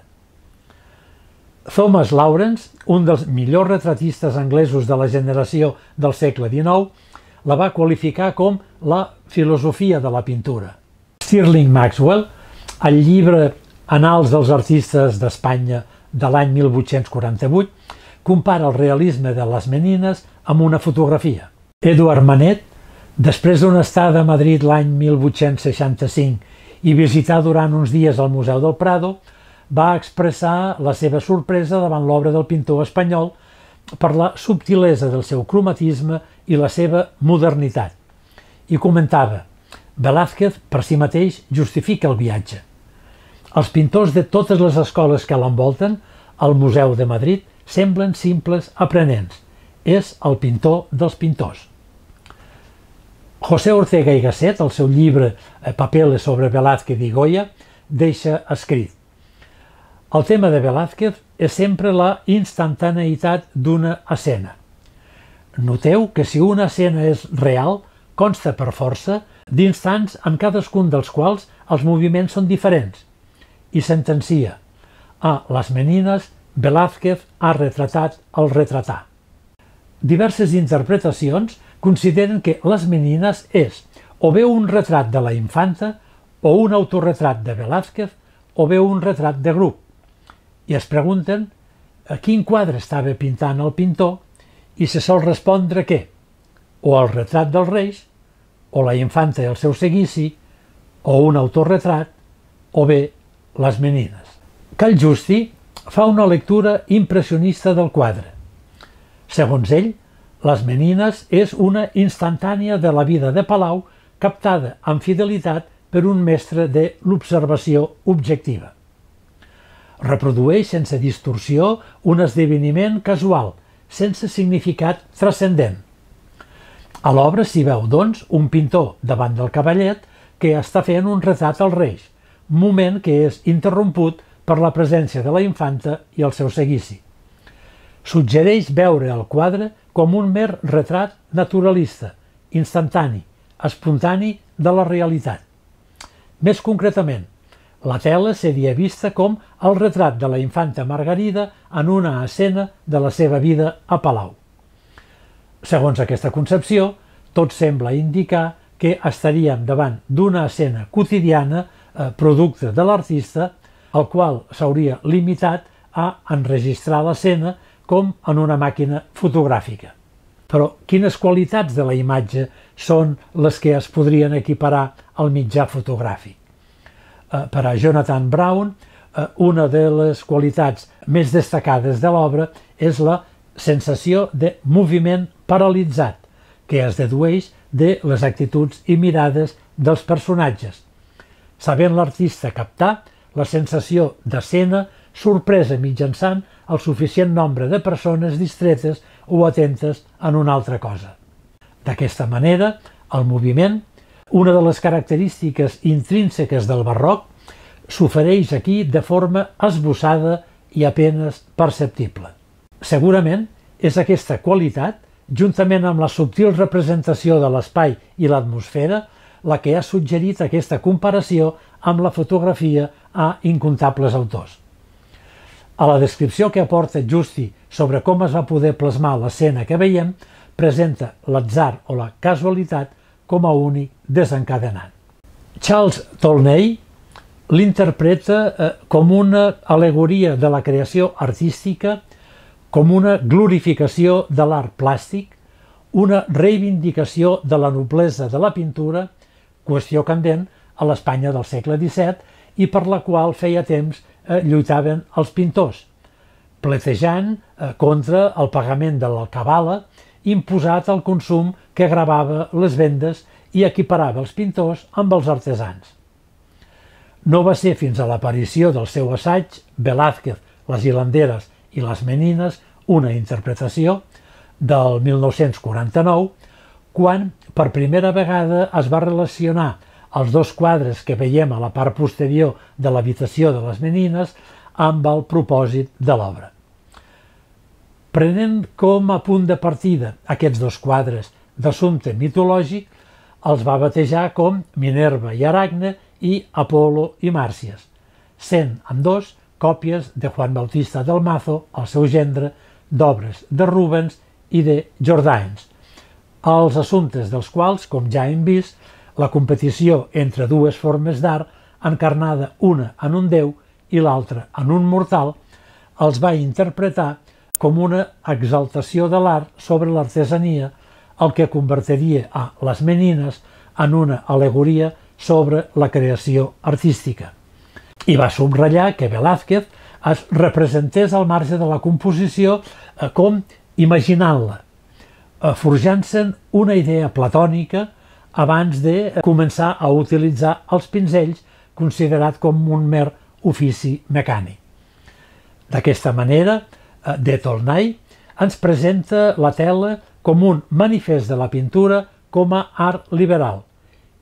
Thomas Lawrence, un dels millors retratistes anglesos de la generació del segle XIX, la va qualificar com la filosofia de la pintura. Stirling Maxwell, al llibre Anals dels artistes d'Espanya de l'any 1848, compara el realisme de les menines amb una fotografia. Eduard Manet, després d'una estada a Madrid l'any 1865 i visitar durant uns dies al Museu del Prado, va expressar la seva sorpresa davant l'obra del pintor espanyol per la subtilesa del seu cromatisme i la seva modernitat. I comentava, Velázquez per si mateix justifica el viatge. Els pintors de totes les escoles que l'envolten, al Museu de Madrid, semblen simples aprenents. És el pintor dels pintors. José Ortega i Gasset, al seu llibre eh, Papeles sobre Velázquez i Goya, deixa escrit el tema de Velázquez és sempre la instantaneïtat d'una escena. Noteu que si una escena és real, consta per força d'instants en cadascun dels quals els moviments són diferents. I sentencia, a les menines Velázquez ha retratat el retratar. Diverses interpretacions consideren que les menines és o bé un retrat de la infanta o un autorretrat de Velázquez o bé un retrat de grup, i es pregunten a quin quadre estava pintant el pintor i se sol respondre que o el retrat dels reis, o la infanta i el seu seguici, o un autorretrat, o bé les menines. Cal Justi fa una lectura impressionista del quadre. Segons ell, les menines és una instantània de la vida de Palau captada amb fidelitat per un mestre de l'observació objectiva reprodueix sense distorsió un esdeveniment casual, sense significat transcendent. A l'obra s'hi veu, doncs, un pintor davant del cavallet que està fent un retrat al rei, moment que és interromput per la presència de la infanta i el seu seguici. Suggereix veure el quadre com un mer retrat naturalista, instantani, espontani de la realitat. Més concretament, la tela seria vista com el retrat de la infanta Margarida en una escena de la seva vida a Palau. Segons aquesta concepció, tot sembla indicar que estaríem davant d'una escena quotidiana eh, producte de l'artista, el qual s'hauria limitat a enregistrar l'escena com en una màquina fotogràfica. Però quines qualitats de la imatge són les que es podrien equiparar al mitjà fotogràfic? Eh, per a Jonathan Brown, eh, una de les qualitats més destacades de l'obra és la sensació de moviment paralitzat, que es dedueix de les actituds i mirades dels personatges, sabent l'artista captar la sensació d'escena sorpresa mitjançant el suficient nombre de persones distretes o atentes en una altra cosa. D'aquesta manera, el moviment una de les característiques intrínseques del barroc s'ofereix aquí de forma esbossada i apenes perceptible. Segurament és aquesta qualitat, juntament amb la subtil representació de l'espai i l'atmosfera, la que ha suggerit aquesta comparació amb la fotografia a incontables autors. A la descripció que aporta Justi sobre com es va poder plasmar l'escena que veiem, presenta l'atzar o la casualitat com a únic desencadenant. Charles Tolney l'interpreta eh, com una alegoria de la creació artística, com una glorificació de l'art plàstic, una reivindicació de la noblesa de la pintura, qüestió candent a l'Espanya del segle XVII i per la qual feia temps eh, lluitaven els pintors, pletejant eh, contra el pagament de l'alcabala imposat al consum que gravava les vendes i equiparava els pintors amb els artesans. No va ser fins a l'aparició del seu assaig Velázquez, les hilanderes i les menines, una interpretació, del 1949, quan per primera vegada es va relacionar els dos quadres que veiem a la part posterior de l'habitació de les menines amb el propòsit de l'obra. Prenent com a punt de partida aquests dos quadres d'assumpte mitològic, els va batejar com Minerva i Aracne i Apolo i Màrcies, sent amb dos còpies de Juan Bautista del Mazo, el seu gendre, d'obres de Rubens i de Jordaens, els assumptes dels quals, com ja hem vist, la competició entre dues formes d'art, encarnada una en un déu i l'altra en un mortal, els va interpretar com una exaltació de l'art sobre l'artesania, el que convertiria a les menines en una alegoria sobre la creació artística. I va subratllar que Velázquez es representés al marge de la composició eh, com imaginant-la, eh, forjant-se'n una idea platònica abans de començar a utilitzar els pinzells considerat com un mer ofici mecànic. D'aquesta manera, eh, de Tolnai ens presenta la tela com un manifest de la pintura com a art liberal,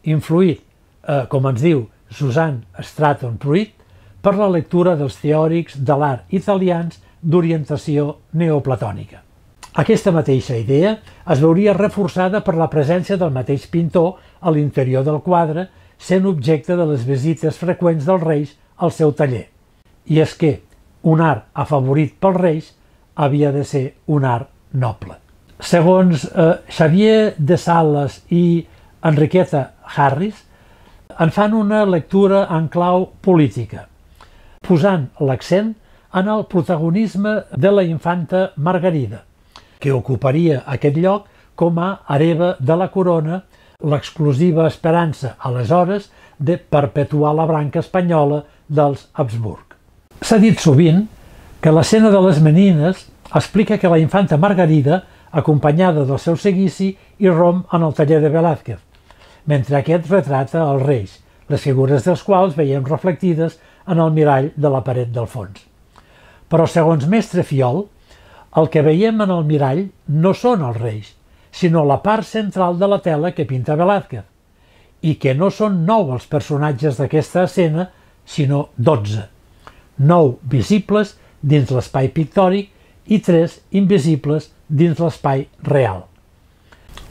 influït, eh, com ens diu Susan Stratton Pruitt, per la lectura dels teòrics de l'art italians d'orientació neoplatònica. Aquesta mateixa idea es veuria reforçada per la presència del mateix pintor a l'interior del quadre, sent objecte de les visites freqüents dels reis al seu taller. I és que un art afavorit pels reis havia de ser un art noble. Segons eh, Xavier de Sales i Enriqueta Harris, en fan una lectura en clau política, posant l'accent en el protagonisme de la infanta Margarida, que ocuparia aquest lloc com a hereva de la corona, l'exclusiva esperança, aleshores, de perpetuar la branca espanyola dels Habsburg. S'ha dit sovint que l'escena de les menines explica que la infanta Margarida, acompanyada del seu seguici, irromp en el taller de Velázquez, mentre aquest retrata els reis, les figures dels quals veiem reflectides en el mirall de la paret del fons. Però, segons mestre Fiol, el que veiem en el mirall no són els reis, sinó la part central de la tela que pinta Velázquez, i que no són nou els personatges d'aquesta escena, sinó dotze. Nou visibles dins l'espai pictòric i tres invisibles dins l'espai real.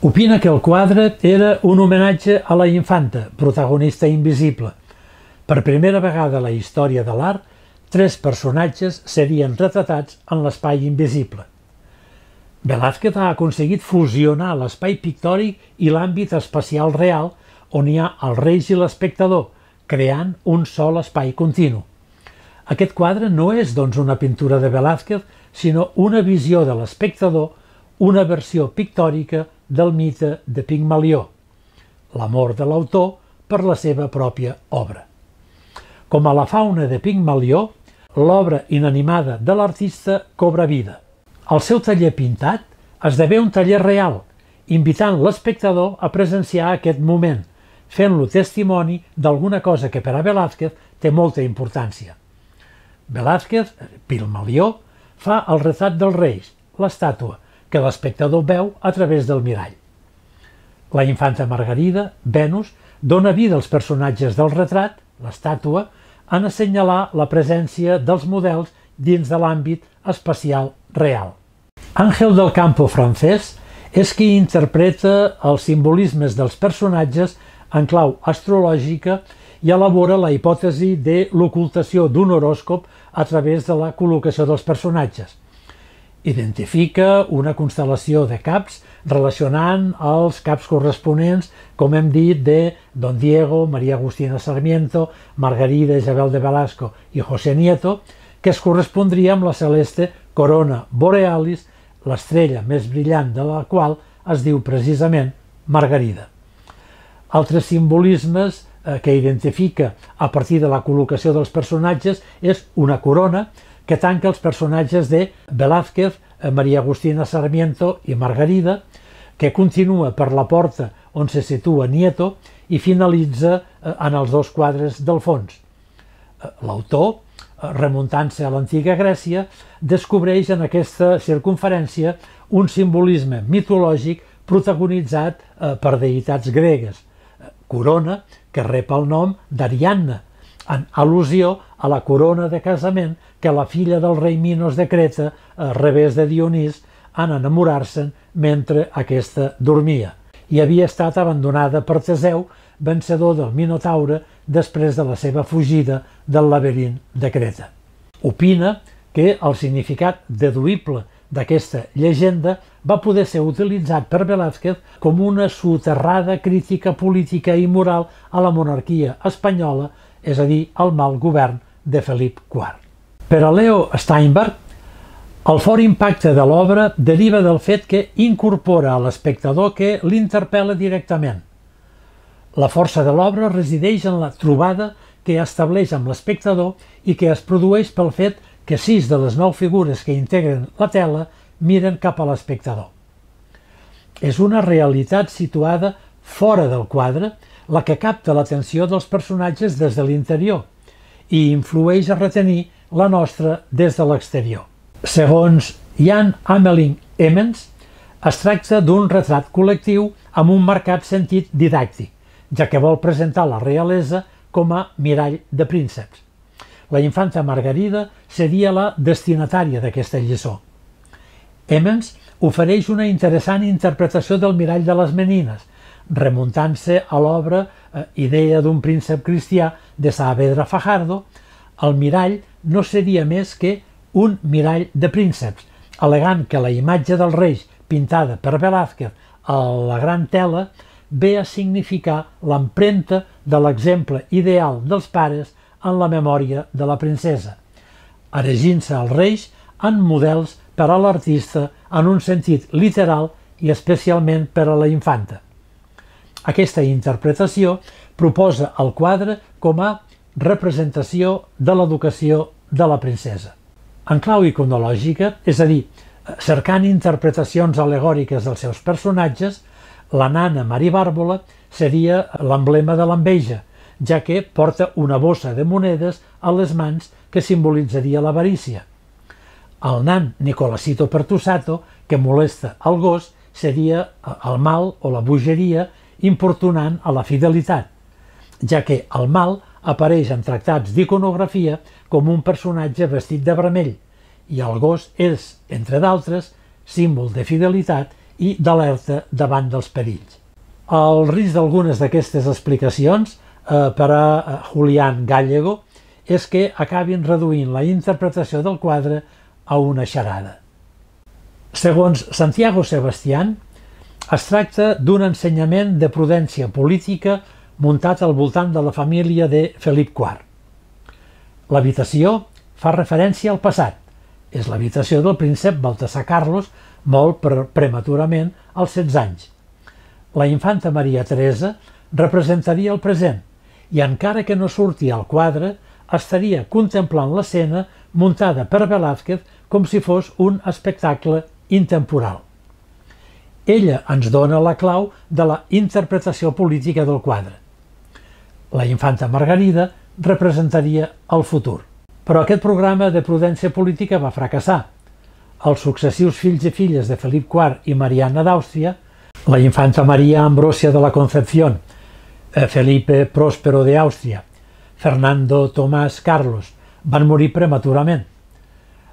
Opina que el quadre era un homenatge a la infanta, protagonista invisible. Per primera vegada a la història de l'art, tres personatges serien retratats en l'espai invisible. Velázquez ha aconseguit fusionar l'espai pictòric i l'àmbit espacial real on hi ha els reis i l'espectador, creant un sol espai continu. Aquest quadre no és, doncs, una pintura de Velázquez, sinó una visió de l'espectador, una versió pictòrica del mite de Pigmalió, l'amor de l'autor per la seva pròpia obra. Com a la fauna de Pigmalió, l'obra inanimada de l'artista cobra vida. El seu taller pintat esdevé un taller real, invitant l'espectador a presenciar aquest moment, fent-lo testimoni d'alguna cosa que per a Velázquez té molta importància. Velázquez, Pigmalió, fa el retrat dels reis, l'estàtua, que l'espectador veu a través del mirall. La infanta Margarida, Venus, dona vida als personatges del retrat, l'estàtua, en assenyalar la presència dels models dins de l'àmbit espacial real. Àngel del Campo francès és qui interpreta els simbolismes dels personatges en clau astrològica i elabora la hipòtesi de l'ocultació d'un horòscop a través de la col·locació dels personatges – identifica una constel·lació de caps relacionant els caps corresponents, com hem dit, de Don Diego, Maria Agustina Sarmiento, Margarida Isabel de Velasco i José Nieto, que es correspondria amb la celeste Corona Borealis, l'estrella més brillant de la qual es diu precisament Margarida. Altres simbolismes eh, que identifica a partir de la col·locació dels personatges és una corona que tanca els personatges de Velázquez, eh, Maria Agustina Sarmiento i Margarida, que continua per la porta on se situa Nieto i finalitza eh, en els dos quadres del fons. Eh, l'autor, remuntant-se a l'antiga Grècia, descobreix en aquesta circunferència un simbolisme mitològic protagonitzat per deïtats gregues. Corona, que rep el nom d'Ariadna, en al·lusió a la corona de casament que la filla del rei Minos de Creta rebés de Dionís en enamorar-se'n mentre aquesta dormia i havia estat abandonada per Teseu, vencedor del Minotaure després de la seva fugida del laberint de Creta. Opina que el significat deduïble d'aquesta llegenda va poder ser utilitzat per Velázquez com una soterrada crítica política i moral a la monarquia espanyola, és a dir, al mal govern de Felip IV. Per a Leo Steinberg, el fort impacte de l'obra deriva del fet que incorpora a l'espectador que l'interpel·la directament. La força de l'obra resideix en la trobada que estableix amb l'espectador i que es produeix pel fet que sis de les nou figures que integren la tela miren cap a l'espectador. És una realitat situada fora del quadre la que capta l'atenció dels personatges des de l'interior i influeix a retenir la nostra des de l'exterior. Segons Jan Ameling Emmens, es tracta d'un retrat col·lectiu amb un marcat sentit didàctic, ja que vol presentar la realesa com a mirall de prínceps. La infanta Margarida seria la destinatària d'aquesta lliçó. Emmens ofereix una interessant interpretació del mirall de les menines, remuntant-se a l'obra eh, Idea d'un príncep cristià de Saavedra Fajardo, el mirall no seria més que un mirall de prínceps, alegant que la imatge dels reis pintada per Velázquez a la gran tela ve a significar l'empremta de l'exemple ideal dels pares en la memòria de la princesa, erigint-se els reis en models per a l'artista en un sentit literal i especialment per a la infanta. Aquesta interpretació proposa el quadre com a representació de l'educació de la princesa en clau iconològica, és a dir, cercant interpretacions alegòriques dels seus personatges, la nana Bàrbola seria l'emblema de l'enveja, ja que porta una bossa de monedes a les mans que simbolitzaria l'avarícia. El nan Nicolásito Pertusato, que molesta el gos, seria el mal o la bogeria importunant a la fidelitat, ja que el mal apareix en tractats d'iconografia com un personatge vestit de vermell i el gos és, entre d'altres, símbol de fidelitat i d'alerta davant dels perills. El risc d'algunes d'aquestes explicacions eh, per a eh, Julián Gallego és que acabin reduint la interpretació del quadre a una xarada. Segons Santiago Sebastián, es tracta d'un ensenyament de prudència política muntat al voltant de la família de Felip IV. L'habitació fa referència al passat. És l'habitació del príncep Baltasar Carlos, molt prematurament als 16 anys. La infanta Maria Teresa representaria el present i encara que no surti al quadre, estaria contemplant l'escena muntada per Velázquez com si fos un espectacle intemporal. Ella ens dona la clau de la interpretació política del quadre. La infanta Margarida representaria el futur. Però aquest programa de prudència política va fracassar. Els successius fills i filles de Felip IV i Mariana d'Àustria, la infanta Maria Ambrosia de la Concepción, eh, Felipe Próspero de Àustria, Fernando Tomás Carlos, van morir prematurament.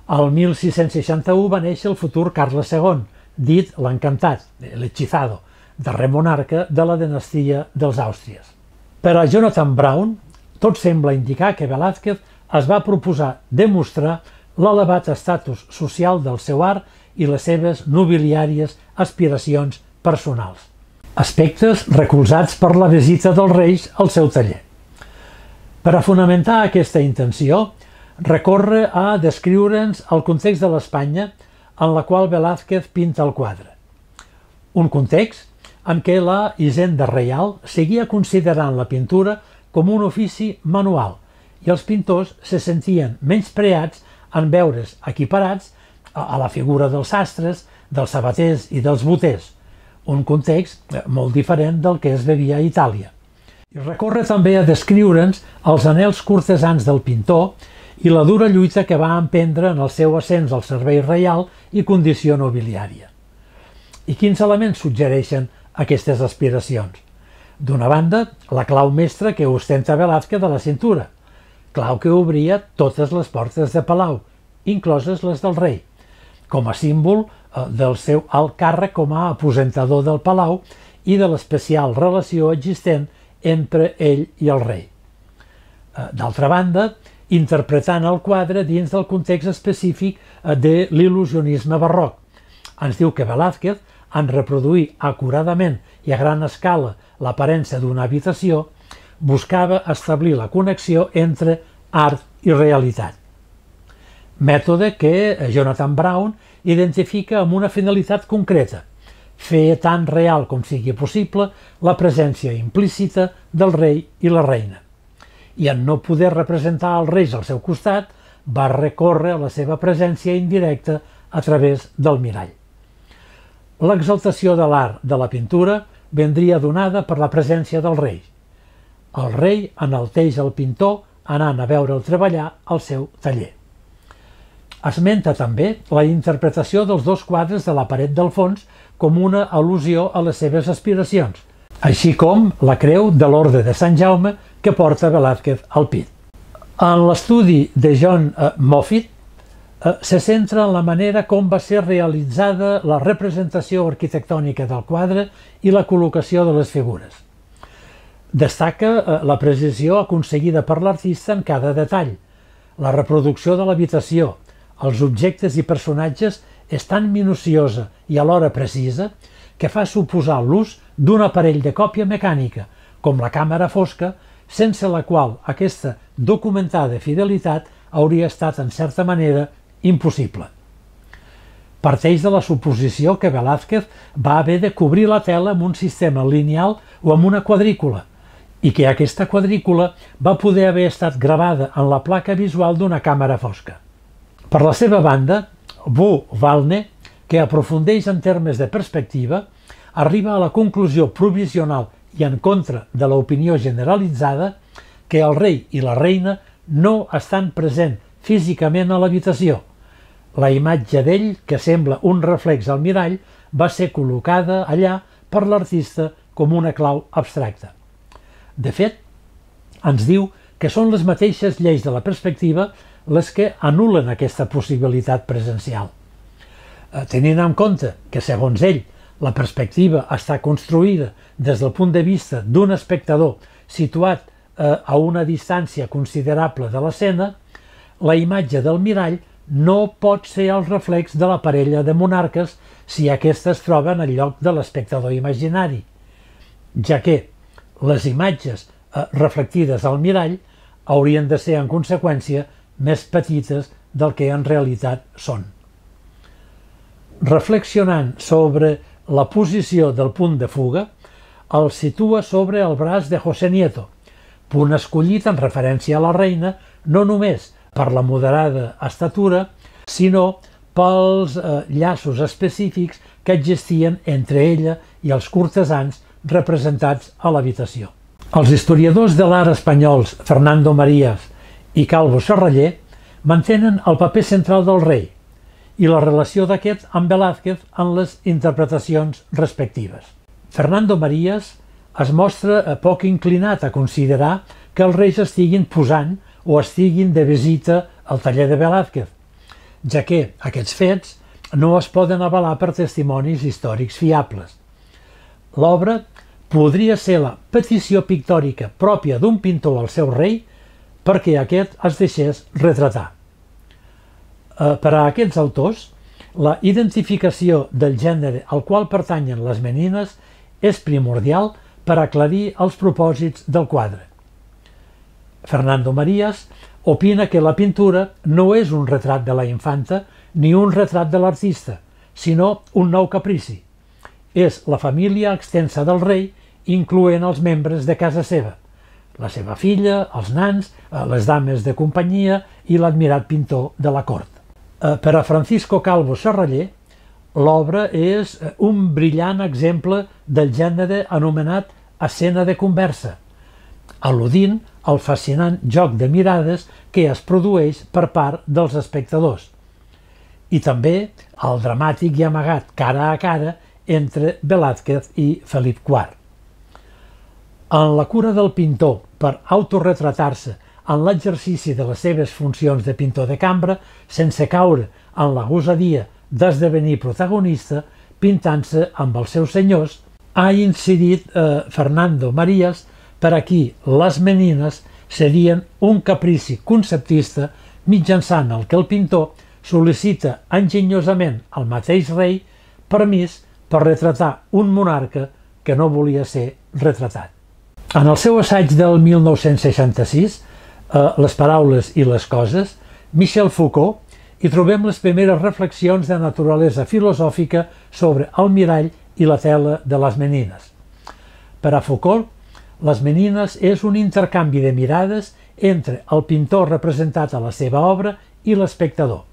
El 1661 va néixer el futur Carles II, dit l'encantat, l'hechizado, darrer monarca de la dinastia dels Àustries. Per a Jonathan Brown, tot sembla indicar que Velázquez es va proposar demostrar l'elevat estatus social del seu art i les seves nobiliàries aspiracions personals. Aspectes recolzats per la visita dels reis al seu taller. Per a fonamentar aquesta intenció, recorre a descriure'ns el context de l'Espanya en la qual Velázquez pinta el quadre. Un context en què la Hisenda Reial seguia considerant la pintura com un ofici manual i els pintors se sentien menys preats en veure's equiparats a la figura dels sastres, dels sabaters i dels boters, un context molt diferent del que es vivia a Itàlia. I recorre també a descriure'ns els anels cortesans del pintor i la dura lluita que va emprendre en el seu ascens al servei reial i condició nobiliària. I quins elements suggereixen aquestes aspiracions? D'una banda, la clau mestra que ostenta Velázquez de la cintura, clau que obria totes les portes de Palau, incloses les del rei, com a símbol eh, del seu alt càrrec com a aposentador del Palau i de l'especial relació existent entre ell i el rei. Eh, d'altra banda, interpretant el quadre dins del context específic eh, de l'il·lusionisme barroc. Ens diu que Velázquez, en reproduir acuradament i a gran escala l'aparença d'una habitació, buscava establir la connexió entre art i realitat. Mètode que Jonathan Brown identifica amb una finalitat concreta, fer tan real com sigui possible la presència implícita del rei i la reina i en no poder representar els reis al seu costat, va recórrer a la seva presència indirecta a través del mirall. L'exaltació de l'art de la pintura vendria donada per la presència del rei. El rei enalteix el pintor anant a veure'l treballar al seu taller. Esmenta també la interpretació dels dos quadres de la paret del fons com una al·lusió a les seves aspiracions, així com la creu de l'Orde de Sant Jaume que porta Velázquez al pit. En l'estudi de John eh, Moffitt eh, se centra en la manera com va ser realitzada la representació arquitectònica del quadre i la col·locació de les figures. Destaca eh, la precisió aconseguida per l'artista en cada detall. La reproducció de l'habitació, els objectes i personatges és tan minuciosa i alhora precisa que fa suposar l'ús d'un aparell de còpia mecànica, com la càmera fosca, sense la qual aquesta documentada fidelitat hauria estat, en certa manera, impossible. Parteix de la suposició que Velázquez va haver de cobrir la tela amb un sistema lineal o amb una quadrícula, i que aquesta quadrícula va poder haver estat gravada en la placa visual d'una càmera fosca. Per la seva banda, Wu Valne, que aprofundeix en termes de perspectiva, arriba a la conclusió provisional i en contra de l'opinió generalitzada que el rei i la reina no estan presents físicament a l'habitació. La imatge d'ell, que sembla un reflex al mirall, va ser col·locada allà per l'artista com una clau abstracta. De fet, ens diu que són les mateixes lleis de la perspectiva les que anulen aquesta possibilitat presencial. Eh, tenint en compte que, segons ell, la perspectiva està construïda des del punt de vista d'un espectador situat eh, a una distància considerable de l'escena, la imatge del mirall no pot ser el reflex de la parella de monarques si aquesta es troba en el lloc de l'espectador imaginari, ja que les imatges eh, reflectides al mirall haurien de ser en conseqüència més petites del que en realitat són. Reflexionant sobre la posició del punt de fuga el situa sobre el braç de José Nieto, punt escollit en referència a la reina no només per la moderada estatura, sinó pels eh, llaços específics que existien entre ella i els cortesans representats a l'habitació. Els historiadors de l'art espanyols Fernando Marías i Calvo Serraller mantenen el paper central del rei, i la relació d'aquest amb Velázquez en les interpretacions respectives. Fernando Marías es mostra poc inclinat a considerar que els reis estiguin posant o estiguin de visita al taller de Velázquez, ja que aquests fets no es poden avalar per testimonis històrics fiables. L'obra podria ser la petició pictòrica pròpia d'un pintor al seu rei perquè aquest es deixés retratar. Eh, per a aquests autors, la identificació del gènere al qual pertanyen les menines és primordial per aclarir els propòsits del quadre. Fernando Marías opina que la pintura no és un retrat de la infanta ni un retrat de l'artista, sinó un nou caprici. És la família extensa del rei, incloent els membres de casa seva, la seva filla, els nans, eh, les dames de companyia i l'admirat pintor de la cort. Eh, per a Francisco Calvo Serraller, l'obra és eh, un brillant exemple del gènere anomenat escena de conversa, al·ludint al fascinant joc de mirades que es produeix per part dels espectadors i també al dramàtic i amagat cara a cara entre Velázquez i Felip IV. En la cura del pintor per autorretratar-se en l'exercici de les seves funcions de pintor de cambra, sense caure en la gosadia d'esdevenir protagonista, pintant-se amb els seus senyors, ha incidit eh, Fernando Marías per a qui les menines serien un caprici conceptista mitjançant el que el pintor sol·licita enginyosament al mateix rei permís per retratar un monarca que no volia ser retratat. En el seu assaig del 1966, eh, Les paraules i les coses, Michel Foucault hi trobem les primeres reflexions de naturalesa filosòfica sobre el mirall i la tela de les menines. Per a Foucault, les menines és un intercanvi de mirades entre el pintor representat a la seva obra i l'espectador.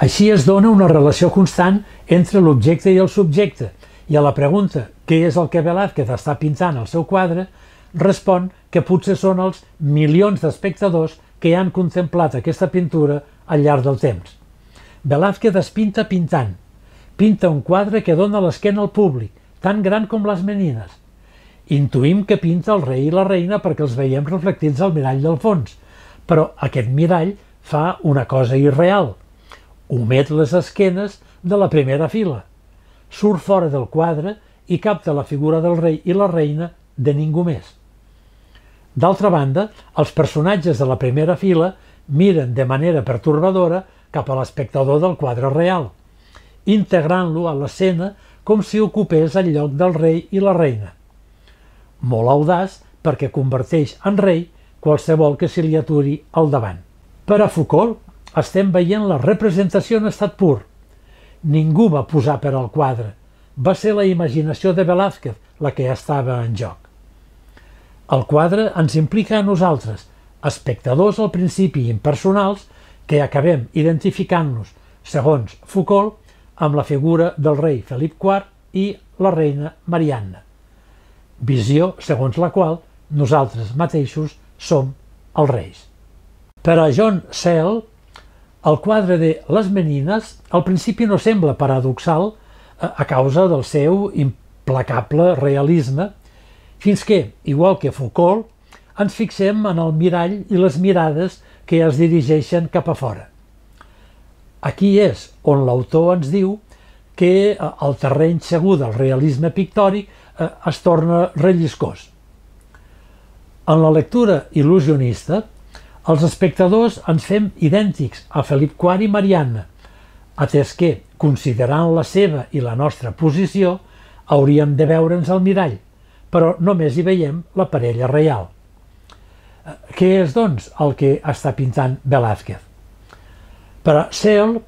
Així es dona una relació constant entre l'objecte i el subjecte, i a la pregunta què és el que Velázquez està pintant al seu quadre, respon que potser són els milions d'espectadors que han contemplat aquesta pintura al llarg del temps. Velázquez es pinta pintant. Pinta un quadre que dona l'esquena al públic, tan gran com les menines. Intuïm que pinta el rei i la reina perquè els veiem reflectits al mirall del fons, però aquest mirall fa una cosa irreal – omet les esquenes de la primera fila, surt fora del quadre i capta la figura del rei i la reina de ningú més. D'altra banda, els personatges de la primera fila miren de manera pertorbadora cap a l'espectador del quadre real, integrant-lo a l'escena com si ocupés el lloc del rei i la reina. Molt audaç perquè converteix en rei qualsevol que se li aturi al davant. Per a Foucault, estem veient la representació en estat pur. Ningú va posar per al quadre. Va ser la imaginació de Velázquez la que estava en joc. El quadre ens implica a nosaltres, espectadors al principi impersonals, que acabem identificant-nos, segons Foucault, amb la figura del rei Felip IV i la reina Marianna. Visió segons la qual nosaltres mateixos som els reis. Per a John Searle, el quadre de Les Menines al principi no sembla paradoxal eh, a causa del seu implacable realisme, fins que, igual que Foucault, ens fixem en el mirall i les mirades que es dirigeixen cap a fora. Aquí és on l'autor ens diu que eh, el terreny segur del realisme pictòric eh, es torna relliscós. En la lectura il·lusionista, els espectadors ens fem idèntics a Felip IV i Marianna, atès que, considerant la seva i la nostra posició, hauríem de veure'ns al mirall, però només hi veiem la parella real. Eh, què és, doncs, el que està pintant Velázquez? Per a Seol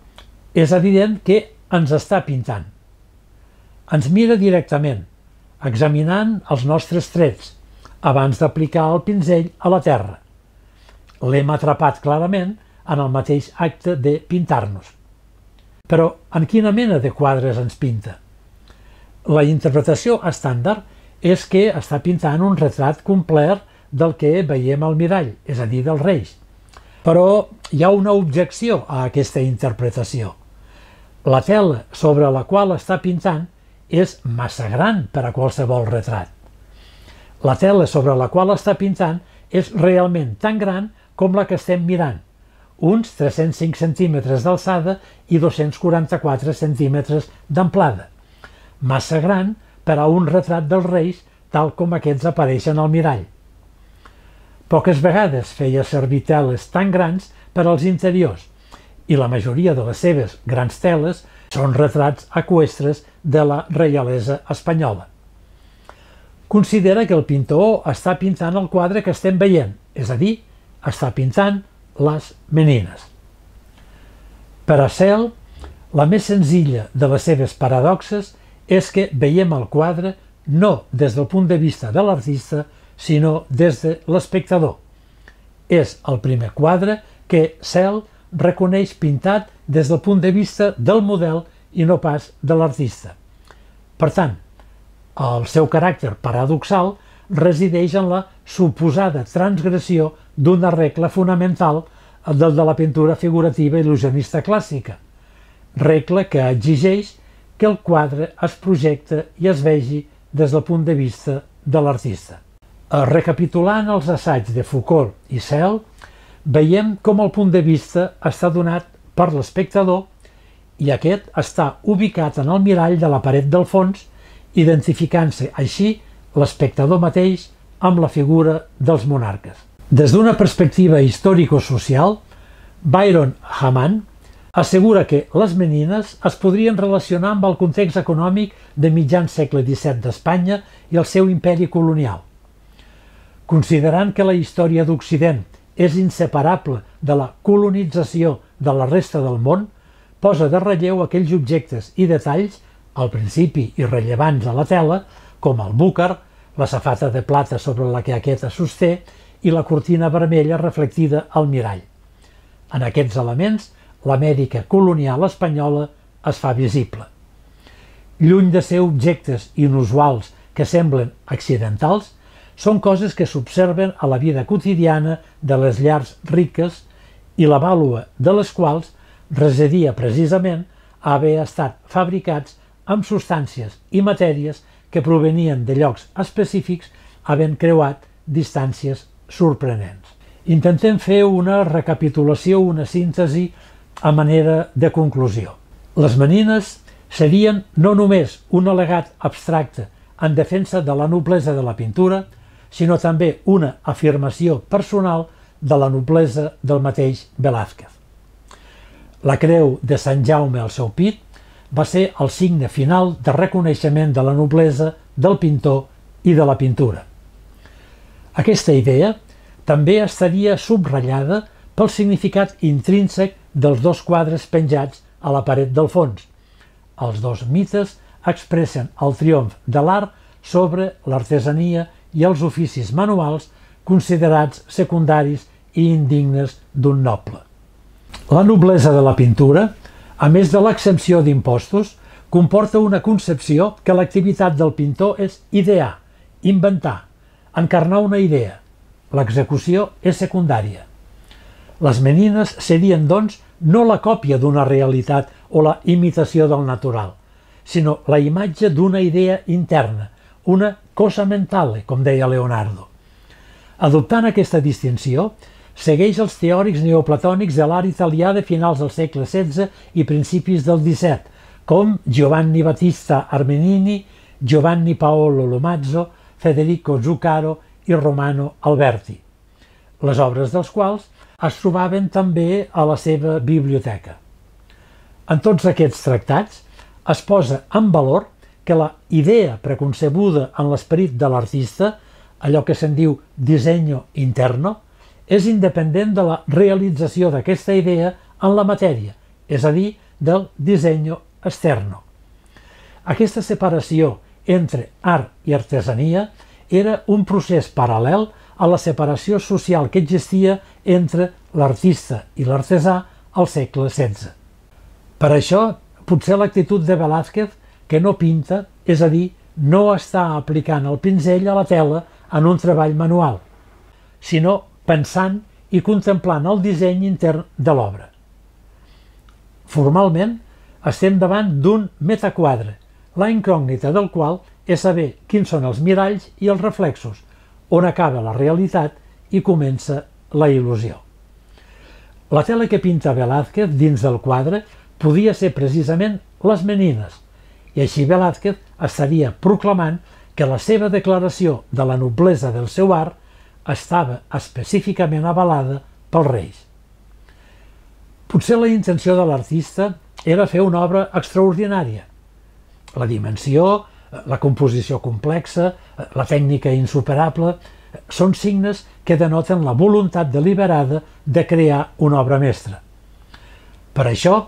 és evident que ens està pintant. Ens mira directament, examinant els nostres trets, abans d'aplicar el pinzell a la terra l'hem atrapat clarament en el mateix acte de pintar-nos. Però en quina mena de quadres ens pinta? La interpretació estàndard és que està pintant un retrat complet del que veiem al mirall, és a dir, dels reis. Però hi ha una objecció a aquesta interpretació. La tela sobre la qual està pintant és massa gran per a qualsevol retrat. La tela sobre la qual està pintant és realment tan gran com la que estem mirant, uns 305 centímetres d'alçada i 244 centímetres d'amplada, massa gran per a un retrat dels reis tal com aquests apareixen al mirall. Poques vegades feia servir teles tan grans per als interiors i la majoria de les seves grans teles són retrats equestres de la reialesa espanyola. Considera que el pintor està pintant el quadre que estem veient, és a dir, està pintant les menines. Per a Cel, la més senzilla de les seves paradoxes és que veiem el quadre no des del punt de vista de l'artista, sinó des de l'espectador. És el primer quadre que Cel reconeix pintat des del punt de vista del model i no pas de l'artista. Per tant, el seu caràcter paradoxal resideix en la suposada transgressió d'una regla fonamental del de la pintura figurativa il·lusionista clàssica, regla que exigeix que el quadre es projecta i es vegi des del punt de vista de l'artista. Eh, recapitulant els assaigs de Foucault i Cel, veiem com el punt de vista està donat per l'espectador i aquest està ubicat en el mirall de la paret del fons, identificant-se així l'espectador mateix amb la figura dels monarques. Des d'una perspectiva històrico-social, Byron Hamann assegura que les menines es podrien relacionar amb el context econòmic de mitjan segle XVII d'Espanya i el seu imperi colonial. Considerant que la història d'Occident és inseparable de la colonització de la resta del món, posa de relleu aquells objectes i detalls, al principi irrellevants a la tela, com el búcar, la safata de plata sobre la que aquesta sosté i la cortina vermella reflectida al mirall. En aquests elements l'Amèrica colonial espanyola es fa visible. Lluny de ser objectes inusuals que semblen accidentals, són coses que s'observen a la vida quotidiana de les llars riques i la vàlua de les quals residia precisament a haver estat fabricats amb substàncies i matèries que provenien de llocs específics havent creuat distàncies sorprenents. Intentem fer una recapitulació, una síntesi a manera de conclusió. Les menines serien no només un al·legat abstracte en defensa de la noblesa de la pintura, sinó també una afirmació personal de la noblesa del mateix Velázquez. La creu de Sant Jaume al seu pit va ser el signe final de reconeixement de la noblesa del pintor i de la pintura. Aquesta idea també estaria subratllada pel significat intrínsec dels dos quadres penjats a la paret del fons. Els dos mites expressen el triomf de l'art sobre l'artesania i els oficis manuals considerats secundaris i indignes d'un noble. La noblesa de la pintura, a més de l'exempció d'impostos, comporta una concepció que l'activitat del pintor és idear, inventar, encarnar una idea. L'execució és secundària. Les menines serien, doncs, no la còpia d'una realitat o la imitació del natural, sinó la imatge d'una idea interna, una cosa mentale, com deia Leonardo. Adoptant aquesta distinció, segueix els teòrics neoplatònics de l'art italià de finals del segle XVI i principis del XVII, com Giovanni Battista Armenini, Giovanni Paolo Lomazzo, Federico Zuccaro i Romano Alberti, les obres dels quals es trobaven també a la seva biblioteca. En tots aquests tractats es posa en valor que la idea preconcebuda en l'esperit de l'artista, allò que se'n diu dissenyo interno, és independent de la realització d'aquesta idea en la matèria, és a dir, del dissenyo externo. Aquesta separació entre art i artesania era un procés paral·lel a la separació social que existia entre l'artista i l'artesà al segle XVI. Per això, potser l'actitud de Velázquez, que no pinta, és a dir, no està aplicant el pinzell a la tela en un treball manual, sinó pensant i contemplant el disseny intern de l'obra. Formalment, estem davant d'un metaquadre, la incògnita del qual és saber quins són els miralls i els reflexos, on acaba la realitat i comença la il·lusió. La tela que pinta Velázquez dins del quadre podia ser precisament les menines, i així Velázquez estaria proclamant que la seva declaració de la noblesa del seu art estava específicament avalada pels reis. Potser la intenció de l'artista era fer una obra extraordinària. La dimensió, la composició complexa, la tècnica insuperable, són signes que denoten la voluntat deliberada de crear una obra mestra. Per això,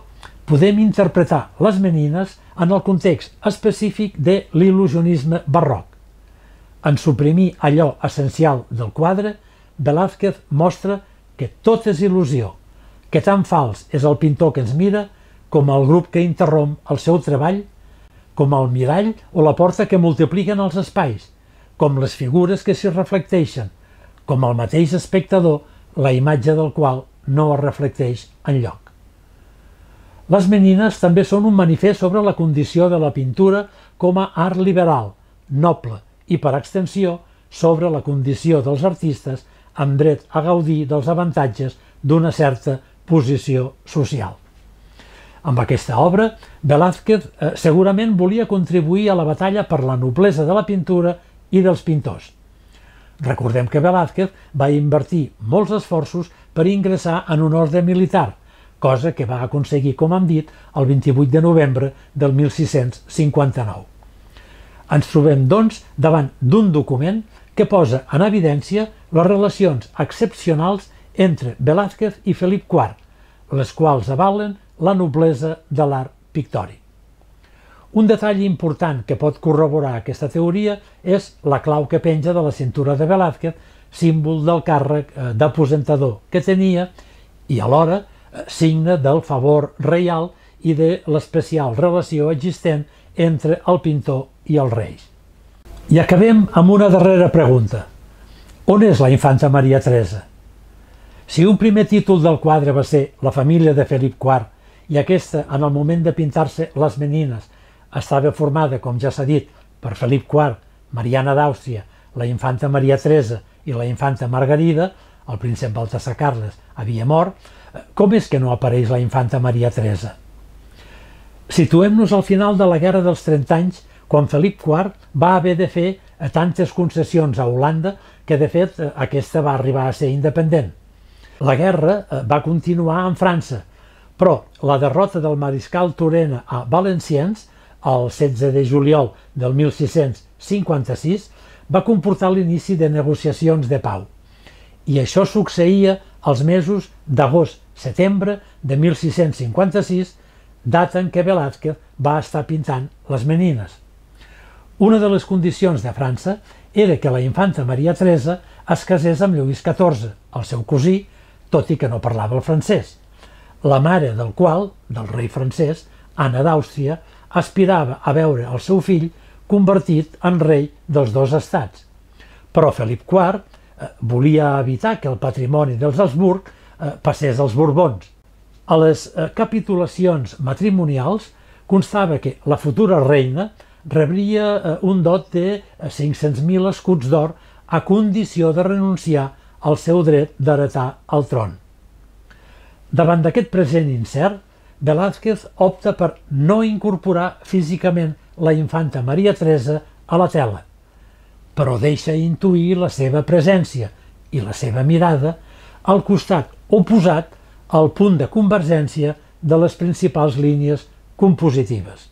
podem interpretar les menines en el context específic de l'il·lusionisme barroc. En suprimir allò essencial del quadre, Velázquez mostra que tot és il·lusió, que tan fals és el pintor que ens mira com el grup que interromp el seu treball, com el mirall o la porta que multipliquen els espais, com les figures que s'hi reflecteixen, com el mateix espectador, la imatge del qual no es reflecteix en lloc. Les menines també són un manifest sobre la condició de la pintura com a art liberal, noble i, per extensió, sobre la condició dels artistes amb dret a gaudir dels avantatges d'una certa posició social. Amb aquesta obra, Velázquez eh, segurament volia contribuir a la batalla per la noblesa de la pintura i dels pintors. Recordem que Velázquez va invertir molts esforços per ingressar en un ordre militar, cosa que va aconseguir, com hem dit, el 28 de novembre del 1659. Ens trobem, doncs, davant d'un document que posa en evidència les relacions excepcionals entre Velázquez i Felip IV, les quals avalen la noblesa de l'art pictòric. Un detall important que pot corroborar aquesta teoria és la clau que penja de la cintura de Velázquez, símbol del càrrec eh, d'aposentador que tenia i alhora eh, signe del favor reial i de l'especial relació existent entre el pintor i els reis. I acabem amb una darrera pregunta. On és la infanta Maria Teresa? Si un primer títol del quadre va ser La família de Felip IV i aquesta, en el moment de pintar-se les menines, estava formada, com ja s'ha dit, per Felip IV, Mariana d'Àustria, la infanta Maria Teresa i la infanta Margarida, el príncep Baltasar Carles havia mort, eh, com és que no apareix la infanta Maria Teresa? Situem-nos al final de la Guerra dels 30 anys, quan Felip IV va haver de fer eh, tantes concessions a Holanda que, de fet, eh, aquesta va arribar a ser independent. La guerra va continuar en França, però la derrota del mariscal Turena a Valenciennes el 16 de juliol del 1656, va comportar l'inici de negociacions de pau. I això succeïa els mesos d'agost-setembre de 1656, data en què Velázquez va estar pintant les menines. Una de les condicions de França era que la infanta Maria Teresa es casés amb Lluís XIV, el seu cosí, tot i que no parlava el francès, la mare del qual, del rei francès, Anna d'Àustria, aspirava a veure el seu fill convertit en rei dels dos estats. Però Felip IV eh, volia evitar que el patrimoni dels Habsburg eh, passés als Borbons. A les eh, capitulacions matrimonials constava que la futura reina rebria eh, un dot de 500.000 eh, escuts d'or a condició de renunciar al seu dret d'heretar el tron. Davant d'aquest present incert, Velázquez opta per no incorporar físicament la infanta Maria Teresa a la tela, però deixa intuir la seva presència i la seva mirada al costat oposat al punt de convergència de les principals línies compositives.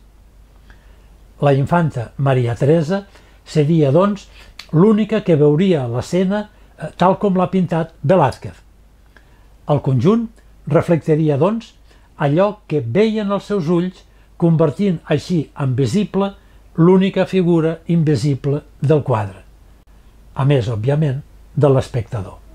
La infanta Maria Teresa seria, doncs, l'única que veuria l'escena eh, tal com l'ha pintat Velázquez. El conjunt reflectaria, doncs, allò que veien els seus ulls, convertint així en visible l'única figura invisible del quadre, a més, òbviament, de l'espectador.